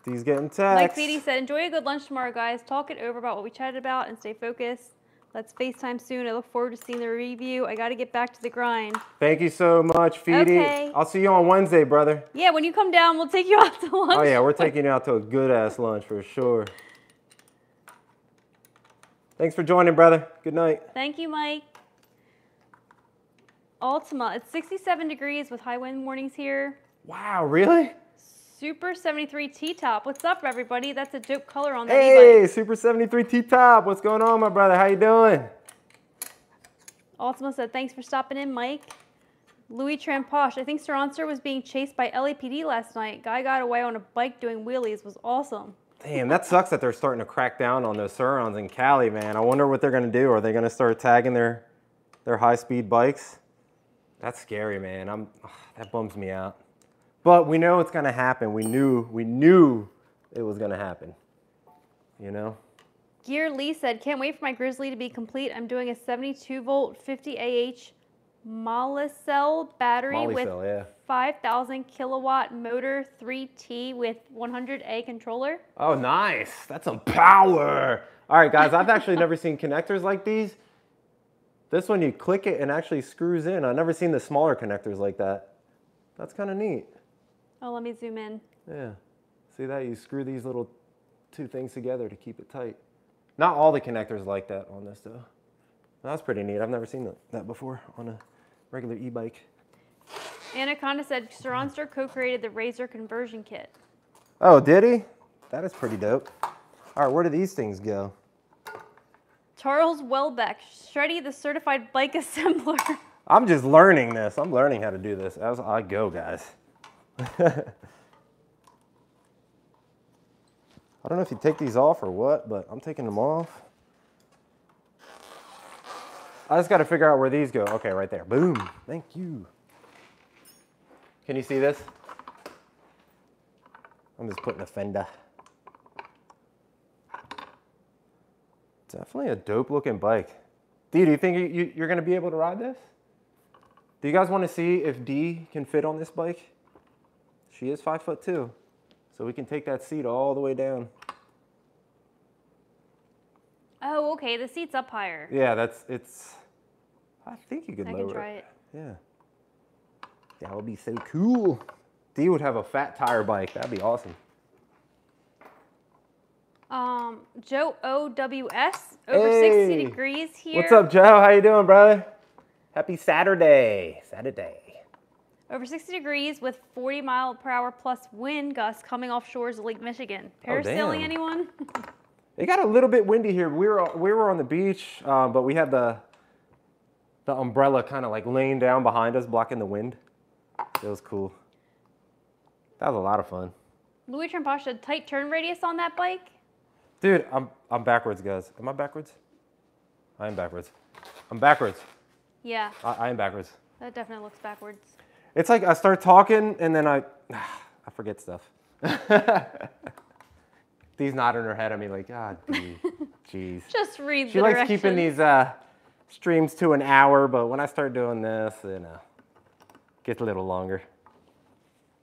He's getting Mike text. Feedy said, "Enjoy a good lunch tomorrow, guys. Talk it over about what we chatted about and stay focused. Let's FaceTime soon. I look forward to seeing the review. I got to get back to the grind. Thank you so much, Feedy. Okay. I'll see you on Wednesday, brother. Yeah, when you come down, we'll take you out to lunch. Oh yeah, we're taking you out to a good ass lunch for sure. Thanks for joining, brother. Good night. Thank you, Mike. Ultima, it's 67 degrees with high wind warnings here. Wow, really? Super 73 T-top. What's up, everybody? That's a dope color on that Hey. Super 73 T-Top. What's going on, my brother? How you doing? Ultima said, thanks for stopping in, Mike. Louis Tramposh, I think Seronster was being chased by LAPD last night. Guy got away on a bike doing wheelies. Was awesome. Damn, that sucks that they're starting to crack down on those Surons in Cali, man. I wonder what they're gonna do. Are they gonna start tagging their their high-speed bikes? That's scary, man. I'm that bums me out. But we know it's gonna happen. We knew we knew it was gonna happen. You know? Gear Lee said, can't wait for my Grizzly to be complete. I'm doing a 72 volt 50 AH Molicel battery with yeah. 5,000 kilowatt motor 3T with 100A controller. Oh, nice. That's some power. All right, guys, I've actually never seen connectors like these. This one, you click it and actually screws in. I've never seen the smaller connectors like that. That's kind of neat. Oh, let me zoom in. Yeah. See that? You screw these little two things together to keep it tight. Not all the connectors like that on this, though. That's pretty neat. I've never seen that- before on a regular e-bike. Anaconda said Saronster co-created the Razor conversion kit. Oh, did he? That is pretty dope. All right, where do these things go? Charles Welbeck, Shreddie the certified bike assembler. I'm just learning this. I'm learning how to do this as I go, guys. I don't know if you take these off or what, but I'm taking them off. I just got to figure out where these go. Okay, right there. Boom. Thank you. Can you see this? I'm just putting a fender. Definitely a dope looking bike. D, do you think you, you're going to be able to ride this? Do you guys want to see if D can fit on this bike? She is five foot two, so we can take that seat all the way down. Oh, okay. The seat's up higher. Yeah, that's it's. I think you could I lower can try it. Yeah. That would be so cool. D would have a fat tire bike. That'd be awesome. Um, Joe OWS over 60 degrees here. What's up, Joe? How you doing, brother? Happy Saturday. Saturday. Over 60 degrees with 40 mile per hour plus wind gusts coming off shores of Lake Michigan. Oh, Parasailing, damn. anyone? It got a little bit windy here. We were we were on the beach, um, but we had the the umbrella kind of like laying down behind us, blocking the wind. It was cool. That was a lot of fun, Louis Tramposh said tight turn radius on that bike. dude. I'm I'm backwards, guys. Am I backwards? I am backwards. I'm backwards. Yeah, I, I am backwards. that definitely looks backwards. It's like I start talking and then I I forget stuff. Dee's nodding her head at me like, God, Dee, jeez. Just read She the likes directions. keeping these uh, streams to an hour, but when I start doing this, you know, gets a little longer.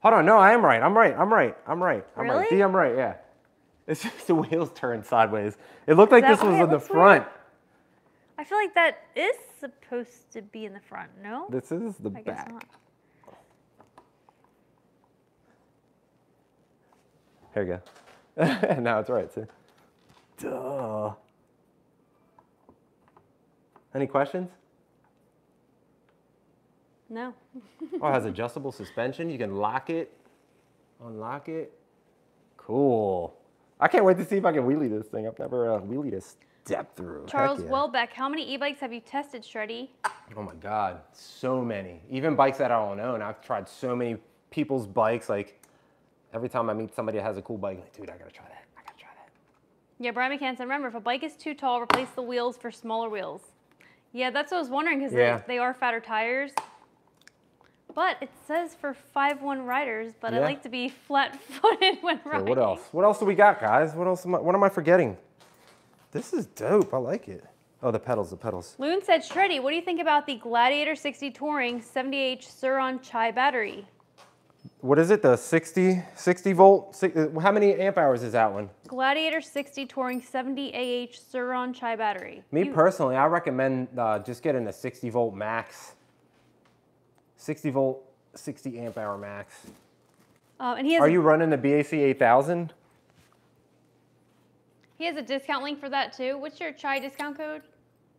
Hold on, no, I am right. I'm right. I'm right. I'm right. I'm right. Really? D, I'm right. Yeah. It's just the wheels turned sideways. It looked like this was in the looks weird? front. I feel like that is supposed to be in the front, no? This is the I guess back. Here you go. now it's right, too. Duh. Any questions? No. Oh, it has adjustable suspension. You can lock it, unlock it. Cool. I can't wait to see if I can wheelie this thing. I've never uh, wheelied a step through. Charles yeah. Welbeck, how many e-bikes have you tested, Shreddie? Oh my God, so many. Even bikes that I don't own. I've tried so many people's bikes. Like every time I meet somebody that has a cool bike, like, dude, I gotta try that. I gotta try that. Yeah, Brian McCann said, remember, if a bike is too tall, replace the wheels for smaller wheels. Yeah, that's what I was wondering because Yeah. they, they are fatter tires. But it says for 5'1 riders, but I Yeah. like to be flat footed when So riding. what else? What else do we got, guys? What else? Am I, what am I forgetting? This is dope. I like it. Oh, the pedals, the pedals. Loon said, Shreddie, what do you think about the Gladiator 60 Touring 70H Suron Chi battery? What is it? The 60, 60 volt? uh, How many amp hours is that one? Gladiator 60 Touring 70AH Suron Chi battery. Me You- personally, I recommend uh, just getting a 60 volt max. 60 volt, 60 amp hour max. Uh, and he has, Are you running the BAC 8000? he has a discount link for that too. What's your Chi discount code?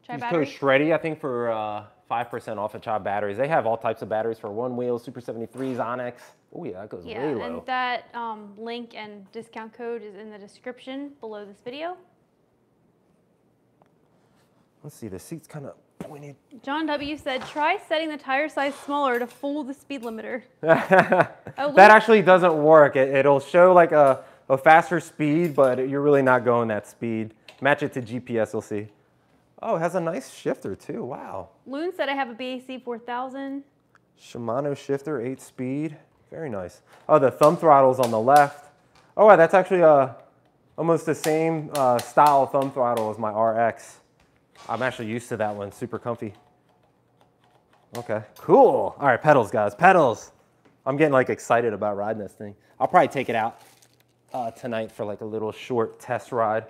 Chi Use battery? code Shreddie, I think, for uh, 5% off of Chop batteries. They have all types of batteries for one wheel, Super 73s, Onyx. Oh, yeah, that goes Yeah, way low. and that um, link and discount code is in the description below this video. Let's see, the seat's kind of pointed. John W said, try setting the tire size smaller to fool the speed limiter. Oh, that actually doesn't work. It, it'll show like a, a faster speed, but you're really not going that speed. Match it to GPS, you'll see. Oh, it has a nice shifter too. Wow. Loon said, I have a BAC 4000. Shimano shifter, eight speed. Very nice. Oh, the thumb throttle's on the left. Oh, wow, that's actually uh, almost the same uh, style thumb throttle as my RX. I'm actually used to that one. Super comfy. Okay, cool. All right, pedals, guys, pedals. I'm getting like excited about riding this thing. I'll probably take it out uh, tonight for like a little short test ride.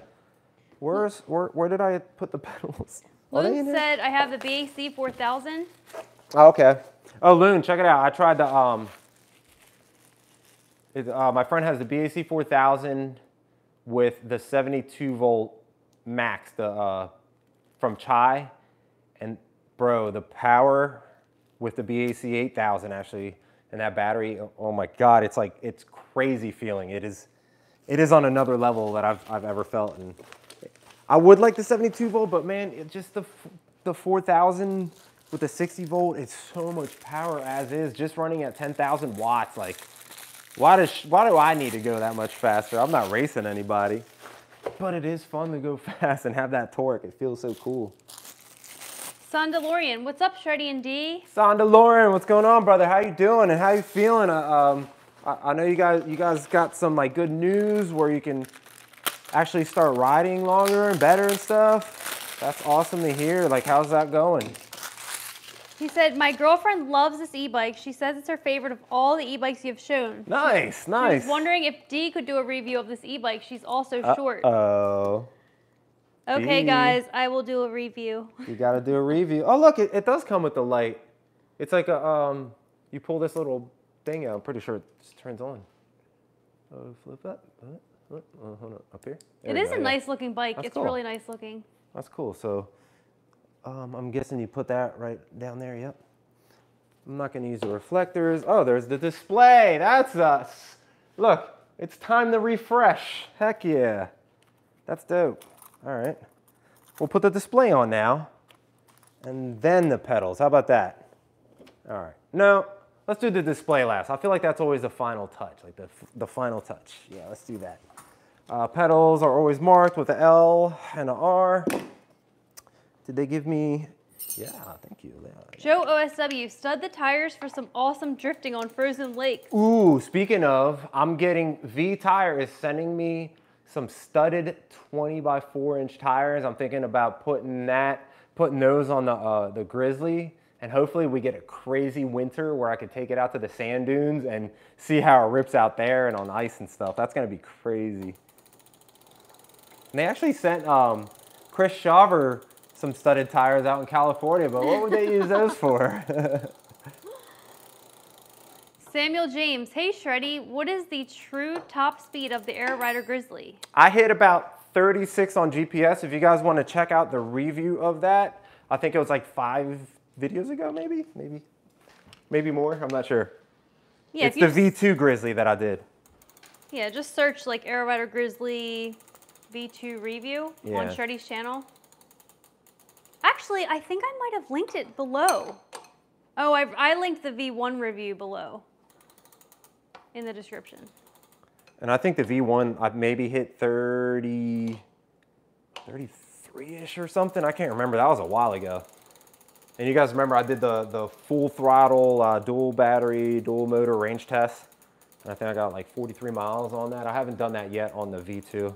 Where's where? Where did I put the pedals? Loon said I have the BAC 4000. Oh, okay. Oh, Loon, check it out. I tried the um. It, uh, my friend has the BAC 4000 with the 72 volt max, the uh, from Chai, and bro, the power with the BAC 8000 actually, and that battery. oh- Oh my God, it's like it's crazy feeling. It is, it is on another level that I've I've ever felt, and I would like the 72 volt, but man, it just the the 4000 with the 60 volt, it's so much power as is. Just running at 10,000 watts, like why does why do I need to go that much faster? I'm not racing anybody, but it is fun to go fast and have that torque. It feels so cool. Sondalorian, what's up, Shreddie and D? Sonda Lauren, what's going on, brother? How you doing and how you feeling? Uh, um, I, I know you guys you guys got some like good news where you can actually start riding longer and better and stuff. That's awesome to hear. Like, how's that going? He said, My girlfriend loves this e bike. She says it's her favorite of all the e bikes you've shown. Nice, She nice. was wondering if Dee could do a review of this e bike. She's also short. Oh, okay, Dee. guys, I will do a review. you got to do a review. Oh, look, it, it does come with the light. It's like a um, you pull this little thing out. I'm pretty sure it just turns on. Oh, flip that. Uh, hold on, up here. There It is go, a yeah. nice looking bike. That's it's cool. really nice looking. That's cool. So um, I'm guessing you put that right down there. Yep. I'm not going to use the reflectors. Oh, there's the display. That's us. Look, it's time to refresh. Heck yeah. That's dope. All right. We'll put the display on now and then the pedals. How about that? All right. No, let's do the display last. I feel like that's always the final touch, like the, the final touch. Yeah, let's do that. Uh, pedals are always marked with an L and an R. Did they give me? Yeah, thank you. Joe OSW, stud the tires for some awesome drifting on frozen lake. Ooh, speaking of, I'm getting Vee Tire is sending me some studded 20 by 4 inch tires. I'm thinking about putting that, putting those on the uh, the Grizzly, and hopefully we get a crazy winter where I could take it out to the sand dunes and see how it rips out there and on ice and stuff. That's gonna be crazy. And they actually sent um, Chris Shaver some studded tires out in California, but what would they use those for? Samuel James, hey Shreddie, what is the true top speed of the Ariel Rider Grizzly? I hit about 36 on GPS. If you guys want to check out the review of that, I think it was like five videos ago, maybe, maybe, maybe more. I'm not sure. Yeah, it's the you V2 Grizzly that I did. Yeah, just search like Ariel Rider Grizzly V2 review on Yeah. Shreddie's channel. Actually, I think I might have linked it below. Oh, I, I linked the V1 review below in the description. And I think the V1, I've maybe hit 30, 33-ish or something. I can't remember. That was a while ago. And you guys remember I did the, the full throttle, uh, dual battery, dual motor range test. And I think I got like 43 miles on that. I haven't done that yet on the V2.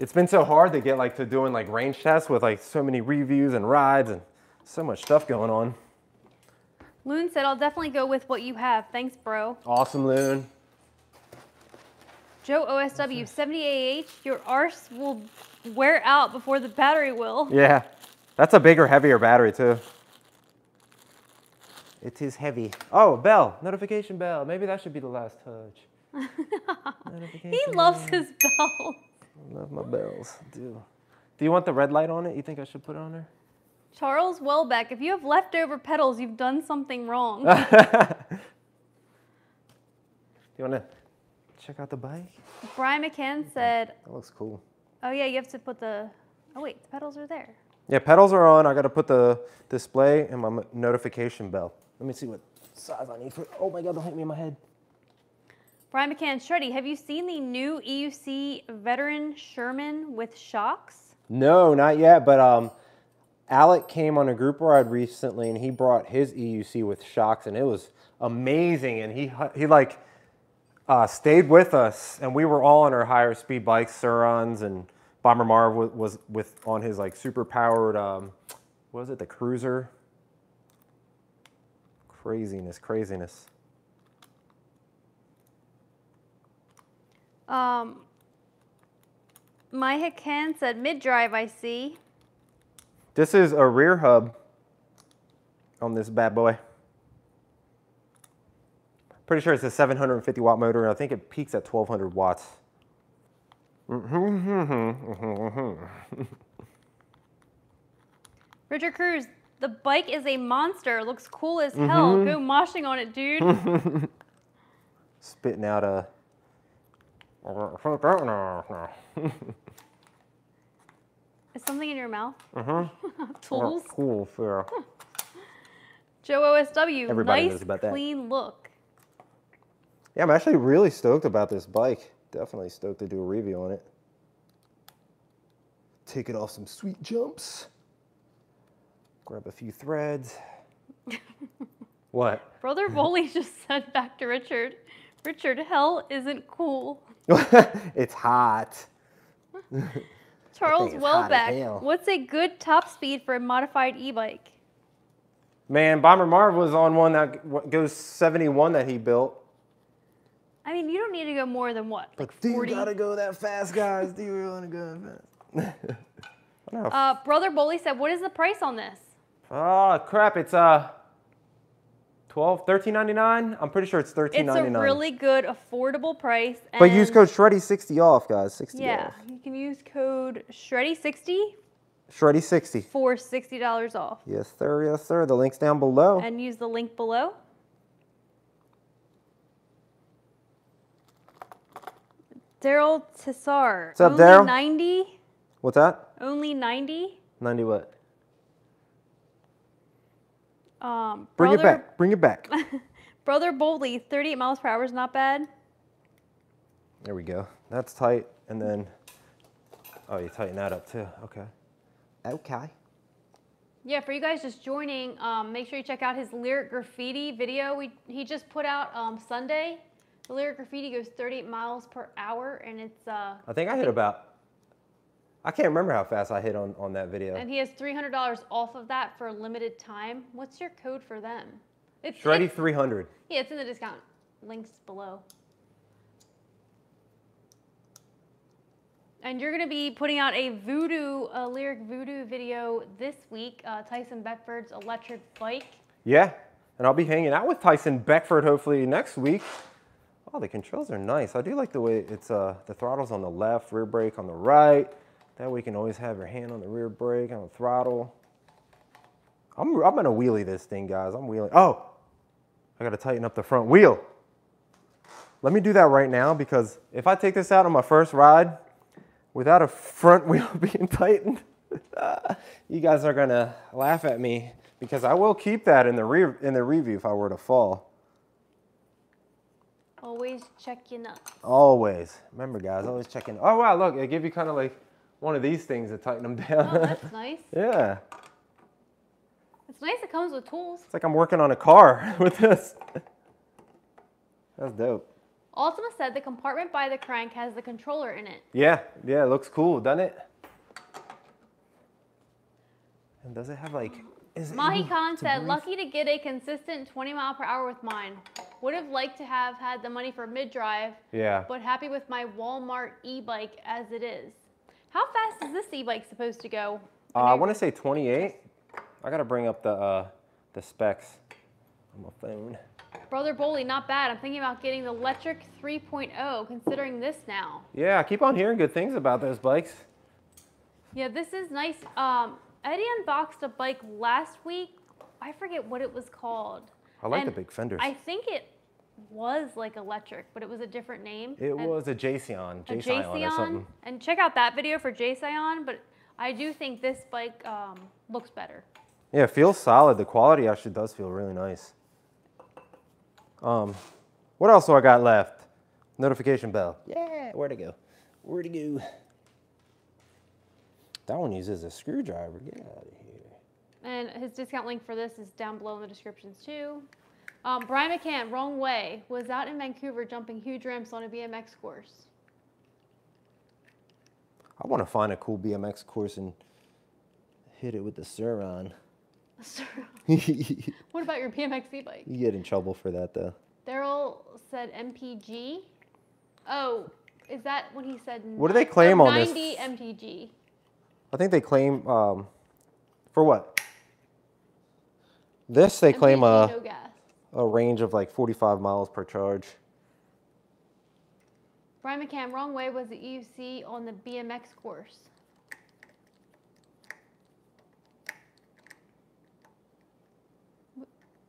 It's been so hard to get like to doing like range tests with like so many reviews and rides and so much stuff going on. Loon said, I'll definitely go with what you have. Thanks, bro. Awesome, Loon. Joe OSW, 70AH, your arse will wear out before the battery will. Yeah, that's a bigger, heavier battery too. It is heavy. Oh, bell, notification bell. Maybe that should be the last touch. He loves his bell. Love my bells. Do. Do you want the red light on it? You think I should put it on there? Charles Welbeck, if you have leftover pedals, you've done something wrong. Do you want to check out the bike? Brian McCann said, That looks cool. oh yeah, you have to put the, oh wait, the pedals are there. Yeah, pedals are on. I got to put the display and my notification bell. Let me see what size I need for. Oh my God! Don't hit me in my head. Brian McCann, Shreddie, have you seen the new EUC veteran Sherman with shocks? No, not yet. But um, Alec came on a group ride recently, and he brought his EUC with shocks, and it was amazing. And he he like uh, stayed with us, and we were all on our higher speed bikes, Surons, and Bomber Marv was, was with on his like super powered um, what was it the Cruiser? Craziness, craziness. Um, my Hicken said mid drive. I see. This is a rear hub on this bad boy. Pretty sure it's a 750 watt motor, and I think it peaks at 1200 watts. Richard Cruz, the bike is a monster. Looks cool as hell. Go moshing on it, dude. Spitting out a. is something in your mouth? Mm-hmm. Tools. Cool, fair. Joe OSW. Everybody nice, knows about that. clean look. Yeah, I'm actually really stoked about this bike. Definitely stoked to do a review on it. Take it off some sweet jumps. Grab a few threads. what? Brother Boley just said back to Richard, Richard, hell isn't cool. it's hot. Charles thing is hot as Welbeck, what's a good top speed for a modified e-bike? Man, Bomber Marv was on one that goes 71 that he built. I mean, you don't need to go more than what, like Do you 40? gotta go that fast, guys? Do you really wanna go that fast? I don't know. Uh, Brother Bully said, what is the price on this? oh crap! It's uh 12, 13.99. I'm pretty sure it's 13.99. It's a really good, affordable price. But use code SHREDDIE60 off, guys. 60 Yeah, off. you can use code SHREDDIE60 SHREDDIE60. for $60 off. Yes, sir. Yes, sir. The link's down below. And use the link below. Daryl Tessar. What's up, Only Daryl? 90? What's that? Only 90? 90 what? Um, Bring brother, it back. Bring it back. Brother Boldly, 38 miles per hour is not bad. there we go. That's tight. And then, oh, you tighten that up too. Okay. Okay. Yeah, for you guys just joining, um, make sure you check out his lyric graffiti video. We he just put out um, Sunday. The lyric graffiti goes 38 miles per hour, and it's uh, I think I hit about, I can't remember how fast I hit on, on that video. and he has $300 off of that for a limited time. What's your code for them? It's Shreddie it's- 300. yeah, it's in the discount links below. And you're going to be putting out a voodoo, a lyric voodoo video this week. Uh, Tyson Beckford's electric bike. Yeah. And I'll be hanging out with Tyson Beckford hopefully next week. Oh, the controls are nice. I do like the way it's uh, the throttle's on the left, rear brake on the right. That way you can always have your hand on the rear brake, on the throttle. I'm, I'm gonna wheelie this thing, guys. I'm wheeling. Oh, I gotta tighten up the front wheel. Let me do that right now because if I take this out on my first ride without a front wheel being tightened, you guys are gonna laugh at me because I will keep that in the rear in the review if I were to fall. Always checking up. Always. Remember, guys, always checking. Oh, wow, look, it give you kind of like one of these things to tighten them oh, down. Oh, that's nice. yeah. It's nice it comes with tools. It's like I'm working on a car with this. That's dope. Ultima said the compartment by the crank has the controller in it. Yeah, yeah, it looks cool, doesn't it? And does it have like. Is Mahi Khan said, lucky to get a consistent 20 mile per hour with mine. Would have liked to have had the money for mid drive, Yeah. but happy with my Walmart e bike as it is. How fast is this e bike supposed to go? Uh, I want to say 28. I got to bring up the, uh, the specs on my phone. Brother Boley, not bad. I'm thinking about getting the Lectric 3.0, considering this now. Yeah, I keep on hearing good things about those bikes. Yeah, this is nice. Um, Eddie unboxed a bike last week. I forget what it was called. I like the big fenders. I think it was like electric, but it was a different name. It And- was a Jasion, a Jasion or something. And check out that video for Jasion, but I do think this bike um, looks better. Yeah, it feels solid. The quality actually does feel really nice. Um, what else do I got left? Notification bell. Yeah, where'd it go? Where'd it go? That one uses a screwdriver. Get out of here. And his discount link for this is down below in the descriptions too. Um, Brian McCann, wrong way, was out in Vancouver jumping huge ramps on a BMX course. I want to find a cool BMX course and hit it with the Suron. what about your BMX e-bike? You get in trouble for that though. Daryl said MPG. Oh, is that when he said? What do they claim oh, on this? 90 MPG. I think they claim um, for what? This they claim a, no gas. A range of like 45 miles per charge. Brian McCann, wrong way was the EUC on the BMX course.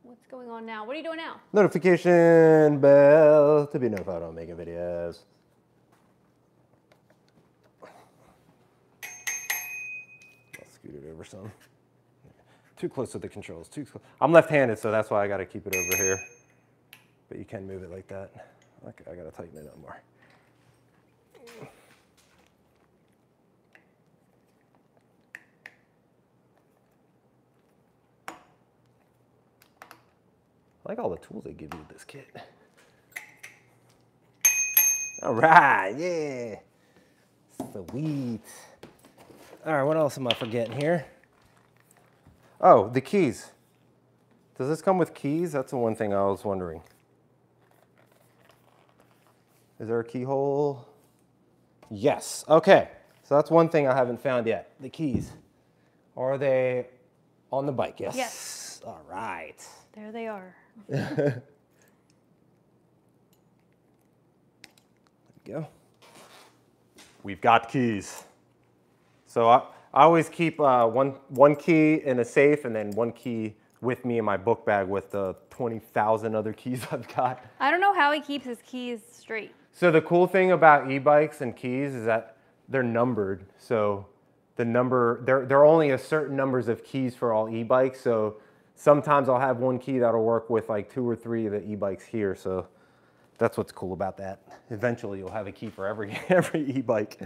What's going on now? What are you doing now? Notification bell to be notified on making videos. I'll scoot it over some. Too close to the controls. Too close. I'm left-handed, so that's why I got to keep it over here. But you can move it like that. Okay, I got to tighten it up more. I like all the tools they give you with this kit. All right, yeah. Sweet. All right, what else am I forgetting here? Oh, the keys. Does this come with keys? That's the one thing I was wondering. Is there a keyhole? Yes. Okay. So that's one thing I haven't found yet. The keys. Are they on the bike? Yes. Yes. All right. There they are. there we go. We've got keys. So I, I always keep uh, one, one key in a safe and then one key with me in my book bag with the 20,000 other keys I've got. I don't know how he keeps his keys straight. So the cool thing about e-bikes and keys is that they're numbered. So the number, there, there are only a certain numbers of keys for all e-bikes. So sometimes I'll have one key that'll work with like two or three of the e-bikes here. So that's what's cool about that. Eventually you'll have a key for every, every e-bike.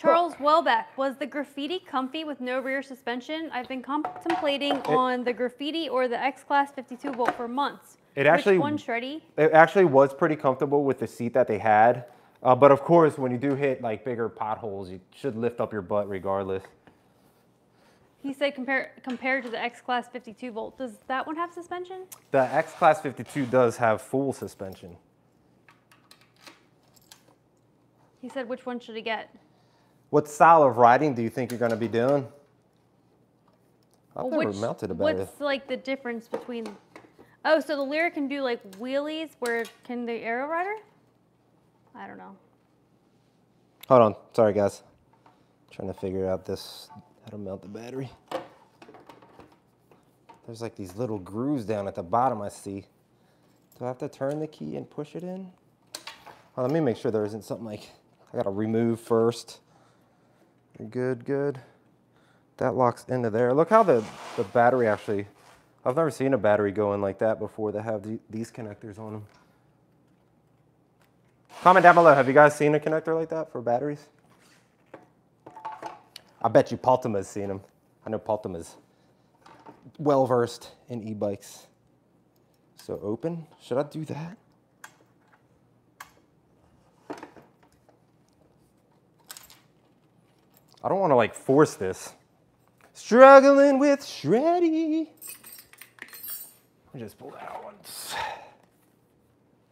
Charles Welbeck, was the graffiti comfy with no rear suspension? I've been contemplating on the graffiti or the X-Class 52 volt for months. It actually- Which one, Shreddie? It actually was pretty comfortable with the seat that they had. Uh, but of course, when you do hit like bigger potholes, you should lift up your butt regardless. He said compare, compared to the X-Class 52 volt. Does that one have suspension? The X Class 52 does have full suspension. He said which one should he get? What style of riding do you think you're going to be doing? I've Well, never which- mounted a battery. What's like the difference between? Oh, so the Lyric can do like wheelies, where can the Ariel Rider? I don't know. Hold on, sorry guys. trying to figure out this how to mount the battery. There's like these little grooves down at the bottom I see. Do I have to turn the key and push it in? Oh, let me make sure there isn't something like I gotta remove first. Good, good. That locks into there. Look how the, the battery actually, I've never seen a battery go in like that before that have the, these connectors on them. Comment down below, have you guys seen a connector like that for batteries? I bet you Paltima's seen them. I know Paltima's well versed in e-bikes. So open, should I do that? I don't want to like force this. Struggling with Shreddie. Let me just pull that out once.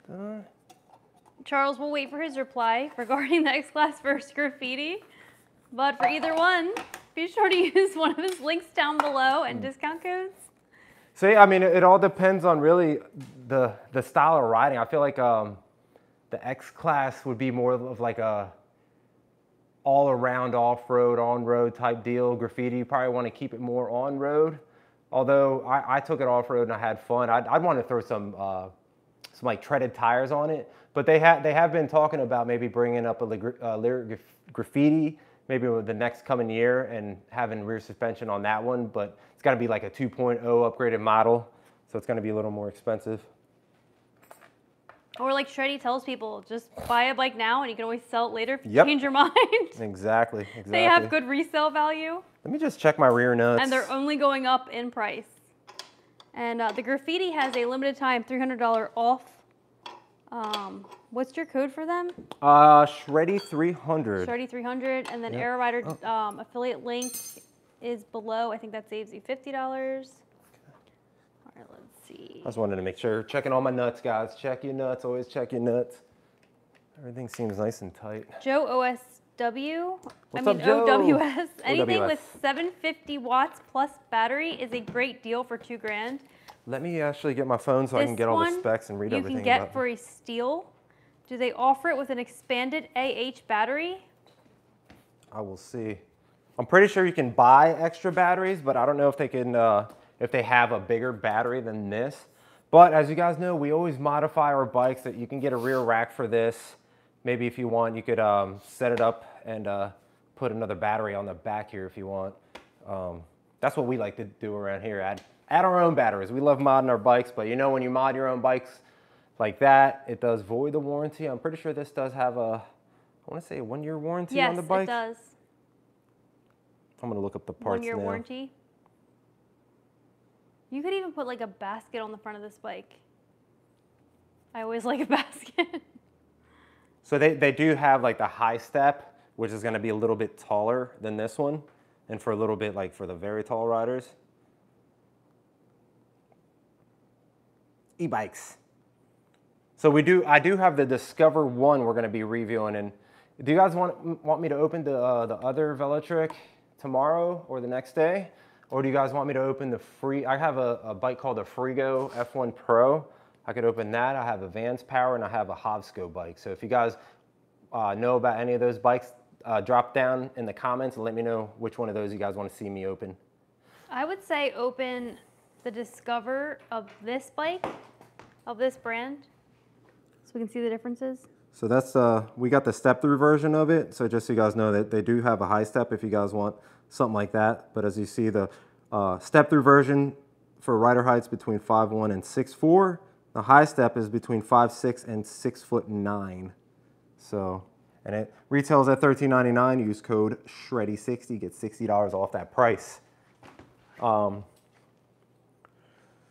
Done. Charles will wait for his reply regarding the X-Class versus graffiti. But for either one, be sure to use one of his links down below Hmm. and discount codes. See, I mean, it, it all depends on really the the style of riding. I feel like um, the X class would be more of like a all around off road, on road type deal. Graffiti, you probably want to keep it more on road. Although I, I took it off road and I had fun. I'd, I'd want to throw some uh, some like treaded tires on it. But they have they have been talking about maybe bringing up a uh, lyric graffiti maybe the next coming year and having rear suspension on that one. But it's got to be like a 2.0 upgraded model, so it's going to be a little more expensive. Or like Shreddie tells people, just buy a bike now and you can always sell it later if you Yep. change your mind. Exactly. Exactly. they have good resale value Let me just check my rear nuts. and they're only going up in price. And uh, the graffiti has a limited time $300 off. Um, what's your code for them? uh, Shreddie 300. Shreddie 300 and then Yep. Ariel Rider um, affiliate link is below. I think that saves you $50. Okay. All right, let's see. I just wanted to make sure. Checking all my nuts, guys. Check your nuts. Always check your nuts. Everything seems nice and tight. Joe OSW. What's I up, mean Joe? OWS. Anything OWS. with 750 watts plus battery is a great deal for two grand. Let me actually get my phone so I can get all the specs and read you everything can get for a steal. Do they offer it with an expanded AH battery? I will see. I'm pretty sure you can buy extra batteries, but I don't know if they can, uh, if they have a bigger battery than this. But as you guys know, we always modify our bikes that you can get a rear rack for this. Maybe if you want, you could um, set it up and uh, put another battery on the back here if you want. Um, that's what we like to do around here. Add, add our own batteries. We love modding our bikes, but you know when you mod your own bikes like that, it does void the warranty. I'm pretty sure this does have a, I want to say a one year warranty yes, on the bike. Yes, it does. I'm gonna look up the parts One year now. warranty. You could even put like a basket on the front of this bike. I always like a basket. So they, they do have like the high step, which is gonna be a little bit taller than this one, and for a little bit like for the very tall riders. E-bikes. So we do, I do have the Discover One we're gonna be reviewing, and do you guys want want me to open the uh, the other Velotric tomorrow or the next day, or do you guys want me to open the free? I have a, a bike called the Freego F1 Pro. I could open that. I have a Vanpowers and I have a Hovsco bike. So if you guys uh, know about any of those bikes, uh, drop down in the comments and let me know which one of those you guys want to see me open. I would say open the Discover of this bike, of this brand, so we can see the differences. So that's uh, we got the step through version of it. So just so you guys know that they do have a high step if you guys want something like that. But as you see, the uh, step through version for rider heights between 5'1 and 6'4. The high step is between 5'6 and 6 foot 9. So, and it retails at $13.99. Use code SHREDDIE60, get $60 off that price. Um,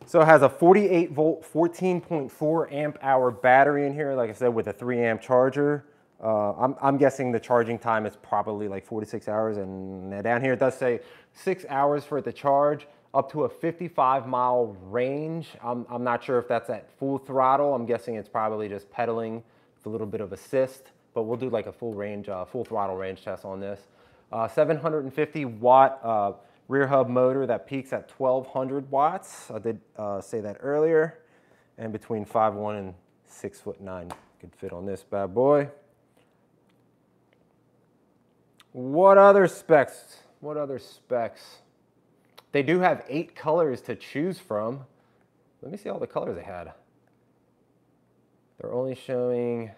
so it has a 48 volt, 14.4 amp hour battery in here, like I said, with a 3 amp charger. Uh, I'm, I'm guessing the charging time is probably like 46 hours, and down here it does say six hours for to charge, up to a 55 mile range. I'm, I'm not sure if that's at full throttle. I'm guessing it's probably just pedaling with a little bit of assist, but we'll do like a full range, uh, full throttle range test on this. Uh, 750 watt uh, rear hub motor that peaks at 1200 watts. I did uh, say that earlier. And between 5'1 and 6 foot 9 could fit on this bad boy. What other specs? What other specs? They do have eight colors to choose from. Let me see all the colors they had. They're only showing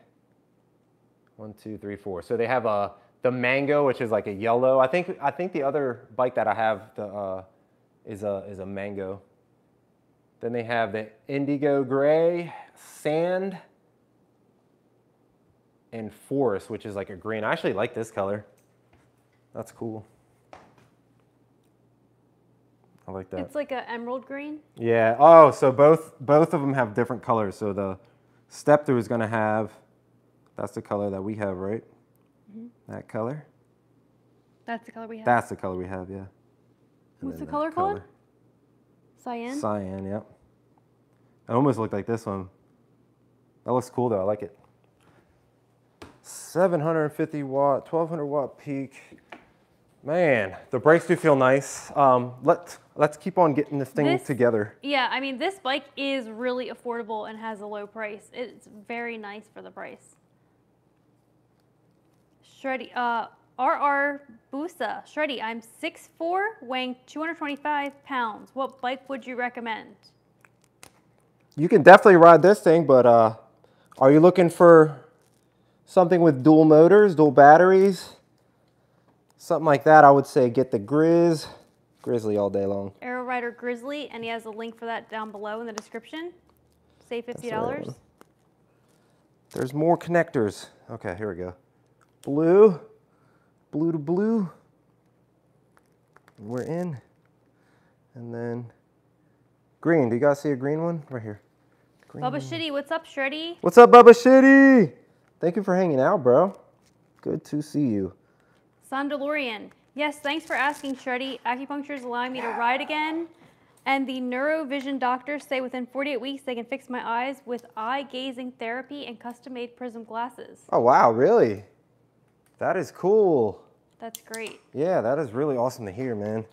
one, two, three, four. So they have a the mango, which is like a yellow. I think I think the other bike that I have the uh, is a is a mango. Then they have the indigo gray, sand, and forest, which is like a green. I actually like this color. That's cool. I like that. It's like an emerald green. Yeah. Oh, so both both of them have different colors. So the step through is going to have that's the color that we have, right? Mhm. That color. That's the color we have. That's the color we have, yeah. And What's the that color called? Cyan. Cyan, yep. It almost looked like this one. That looks cool though. I like it. 750 watt, 1200 watt peak. Man, the brakes do feel nice. Um, let let's keep on getting this thing This- together. Yeah, I mean, this bike is really affordable and has a low price. It's very nice for the price. Shreddie, uh, RR Busa. Shreddie, I'm 6'4", weighing 225 pounds. What bike would you recommend? You can definitely ride this thing, but uh, are you looking for something with dual motors, dual batteries? Something like that, I would say get the Grizz. Grizzly all day long. Ariel Rider Grizzly, and he has a link for that down below in the description. Save $50. one. There's more connectors. Okay, here we go. Blue, blue to blue. We're in. And then green. Do you guys see a green one? Right here. Green. Bubba Shitty, what's up, Shreddie? What's up, Bubba Shitty? Thank you for hanging out, bro. Good to see you. Sondalorian, Yes, thanks for asking, Shreddie. Acupuncture is allowing me to ride again. And the neurovision doctors say within 48 weeks they can fix my eyes with eye gazing therapy and custom made prism glasses. Oh, wow, really? That is cool. That's great. Yeah, that is really awesome to hear, man.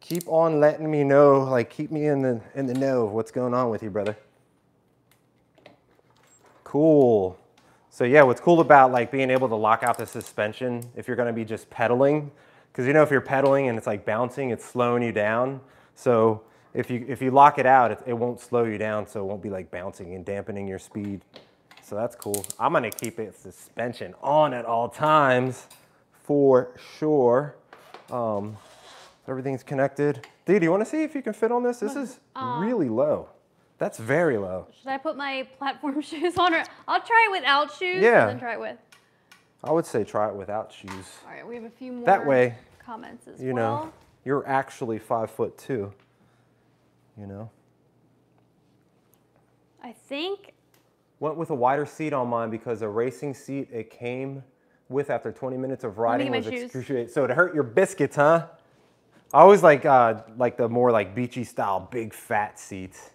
Keep on letting me know, like keep me in the in the know of what's going on with you, brother. Cool. So yeah, what's cool about like being able to lock out the suspension if you're gonna be just pedaling, because you know if you're pedaling and it's like bouncing, it's slowing you down. So if you if you lock it out, it, it won't slow you down, so it won't be like bouncing and dampening your speed. So that's cool. I'm gonna keep it suspension on at all times for sure. Um, everything's connected. Dee, do you wanna see if you can fit on this? This is really low. That's very low. Should I put my platform shoes on or I'll try it without shoes Yeah. and then try it with. I would say try it without shoes. All right, we have a few more That way, comments as You well. know, you're actually five foot two. You know? I think Went with a wider seat on mine because a racing seat it came with after 20 minutes of riding was excruciating. So it hurt your biscuits, huh? I always like uh, like the more like beachy style, big fat seats.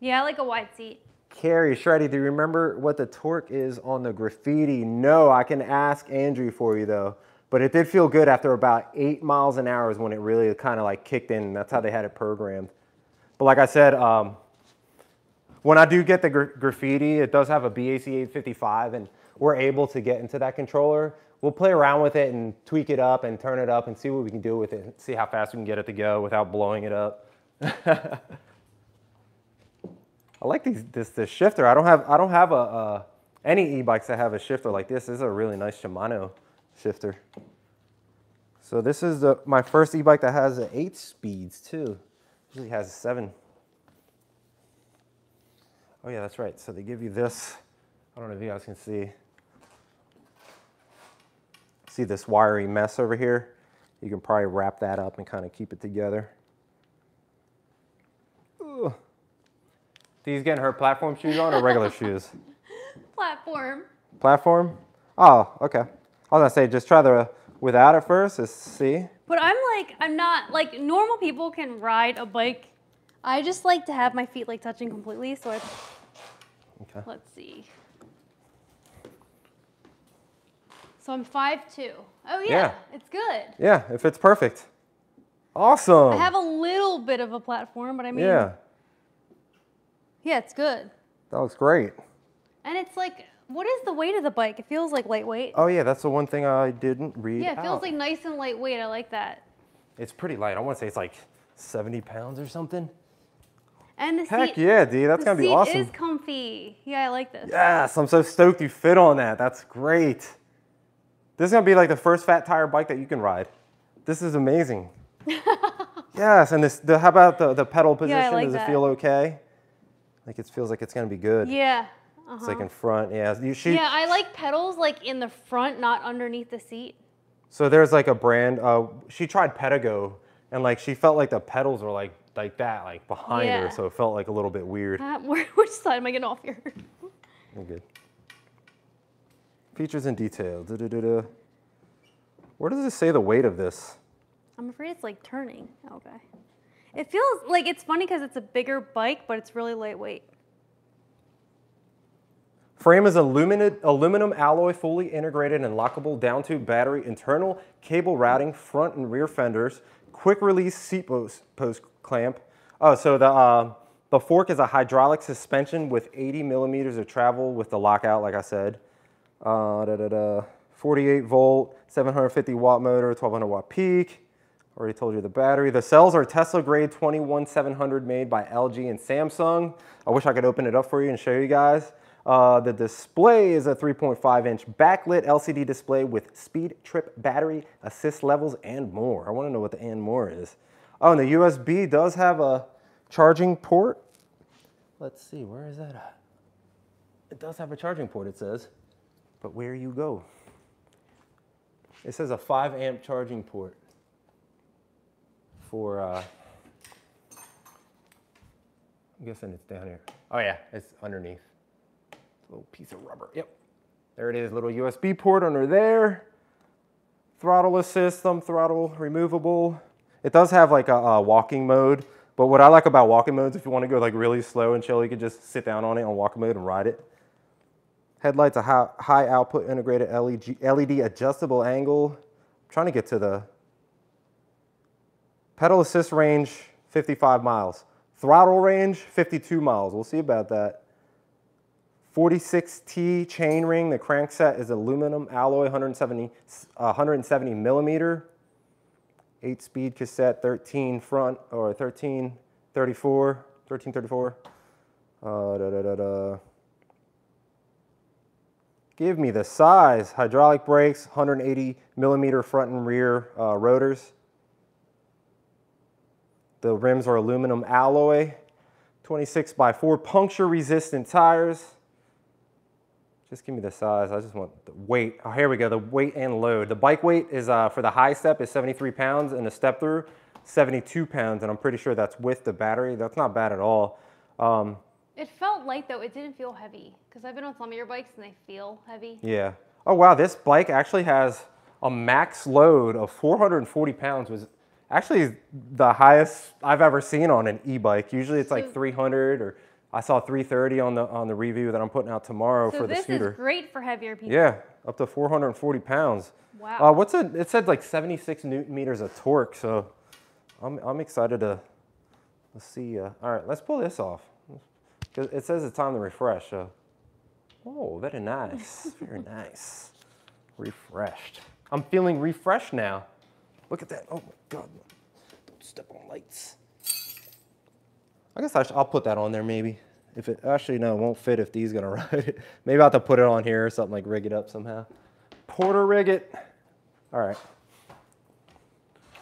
Yeah, I like a wide seat. Carrie, Shreddie, do you remember what the torque is on the graffiti? No, I can ask Andrew for you though. But it did feel good after about eight miles an hour is when it really kind of like kicked in. That's how they had it programmed. But like I said, um, when I do get the gra- graffiti, it does have a BAC 855 and we're able to get into that controller. We'll play around with it and tweak it up and turn it up and see what we can do with it see how fast we can get it to go without blowing it up. I like these, this, this shifter. I don't have, I don't have a, uh, any e-bikes that have a shifter like this. This is a really nice Shimano shifter. So this is the, my first e-bike that has eight speeds too. Usually has seven. Oh yeah, that's right. So they give you this. I don't know if you guys can see. See this wiry mess over here? You can probably wrap that up and kind of keep it together. These getting her platform shoes on or regular shoes? Platform. Platform? Oh, okay. I was gonna say just try the without it first. Let's see. But I'm like, I'm not like normal people can ride a bike. I just like to have my feet like touching completely. So I, Okay. let's see. So I'm 5'2". Oh yeah, Yeah. it's good. Yeah, if it's perfect. Awesome. I have a little bit of a platform, but I mean, yeah, yeah, it's good. that looks great. And it's like, what is the weight of the bike? It feels like lightweight. Oh yeah, that's the one thing I didn't read. yeah, it feels out. like nice and lightweight. I like that. It's pretty light. I want to say it's like 70 pounds or something. And the Heck seat, yeah, dude. That's gonna be seat awesome. is comfy. Yeah, I like this. Yes, I'm so stoked you fit on that. That's great. This is gonna be like the first fat tire bike that you can ride. This is amazing. yes, and this. The, how about the, the pedal position? like Does that. it feel okay? Like it feels like it's gonna be good. Yeah. It's like in front. Yeah. You, she, Yeah, I like pedals like in the front, not underneath the seat. So there's like a brand. Uh, she tried Pedego, and like she felt like the pedals were like like that, like behind Yeah. her. So it felt like a little bit weird. Uh, where, which side am I getting off here? You're good. Features and detail. Da-da-da-da. Where does it say the weight of this? I'm afraid it's like turning. Okay. It feels like it's funny because it's a bigger bike, but it's really lightweight. Frame is aluminum, aluminum alloy, fully integrated and lockable down tube battery, internal cable routing, front and rear fenders, quick release seat post, post clamp. Oh, so the, uh, the fork is a hydraulic suspension with 80 millimeters of travel with the lockout, like I said. Uh, da, da, da. 48 volt, 750 watt motor, 1200 watt peak. Already told you the battery. The cells are Tesla grade 21700 made by LG and Samsung. I wish I could open it up for you and show you guys. Uh, the display is a 3.5 inch backlit LCD display with speed trip battery, assist levels, and more. I want to know what the and more is. Oh, and the USB does have a charging port. Let's see, where is that at? It does have a charging port, it says. But where you go? It says a 5 amp charging port for, uh, I'm guessing it's down here. Oh yeah, it's underneath. Little piece of rubber. Yep. There it is, little USB port under there. throttle assist, thumb throttle removable. It does have like a, a walking mode, but what I like about walking modes, if you want to go like really slow and chill, you can just sit down on it on walking mode and ride it. Headlights, a high, high output integrated LED, LED adjustable angle. I'm trying to get to the pedal assist range, 55 miles. Throttle range, 52 miles. We'll see about that. 46T chain ring. The crankset is aluminum alloy, 170, uh, 170 millimeter. 8 speed cassette, 13 front, or 1334, 1334. Uh, da, da, da, da. Give me the size. Hydraulic brakes, 180 millimeter front and rear uh, rotors. The rims are aluminum alloy, 26 by 4 puncture resistant tires. Just give me the size. I just want the weight. Oh, here we go, the weight and load. The bike weight is, uh, for the high step is 73 pounds and the step through 72 pounds. And I'm pretty sure that's with the battery. That's not bad at all. Um, It felt light though. It didn't feel heavy because I've been on some of your bikes and they feel heavy. yeah. Oh, wow, this bike actually has a max load of 440 pounds was actually the highest I've ever seen on an e-bike. Usually it's like 300 or I saw 330 on the on the review that I'm putting out tomorrow So for the scooter. So this is great for heavier people. Yeah, up to 440 pounds. Wow. Uh, what's it? It said like 76 newton meters of torque, so I'm, I'm excited to let's see. Uh, all right, let's pull this off. It says it's time to refresh. So. Oh, very nice. very nice. Refreshed. I'm feeling refreshed now. Look at that. Oh God. Don't step on lights. I guess I sh- I'll put that on there maybe. If it actually no, it won't fit if these gonna ride it. Maybe I'll have to put it on here or something like rig it up somehow. Porter rig it. All right.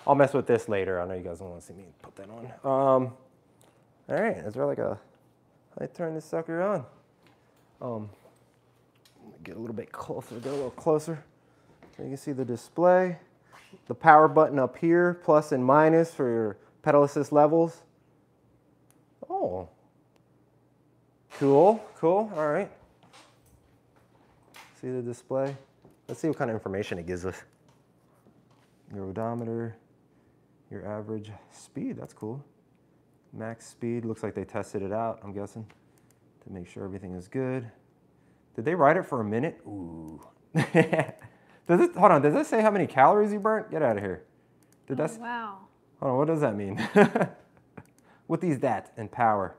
I'll mess with this later. I know you guys don't want to see me put that on. Um, all right, is there like a? I turn this sucker on. Um, get a little bit closer. Get a little closer. So you can see the display, the power button up here, plus and minus for your pedal assist levels. Oh. Cool, cool, all right. See the display? Let's see what kind of information it gives us. Your odometer, your average speed, that's cool. Max speed, looks like they tested it out, I'm guessing, to make sure everything is good. Did they ride it for a minute? Ooh. does it, hold on, does it say how many calories you burnt? Get out of here. Did that, Oh, s- wow. Hold on, what does that mean? what these that and power?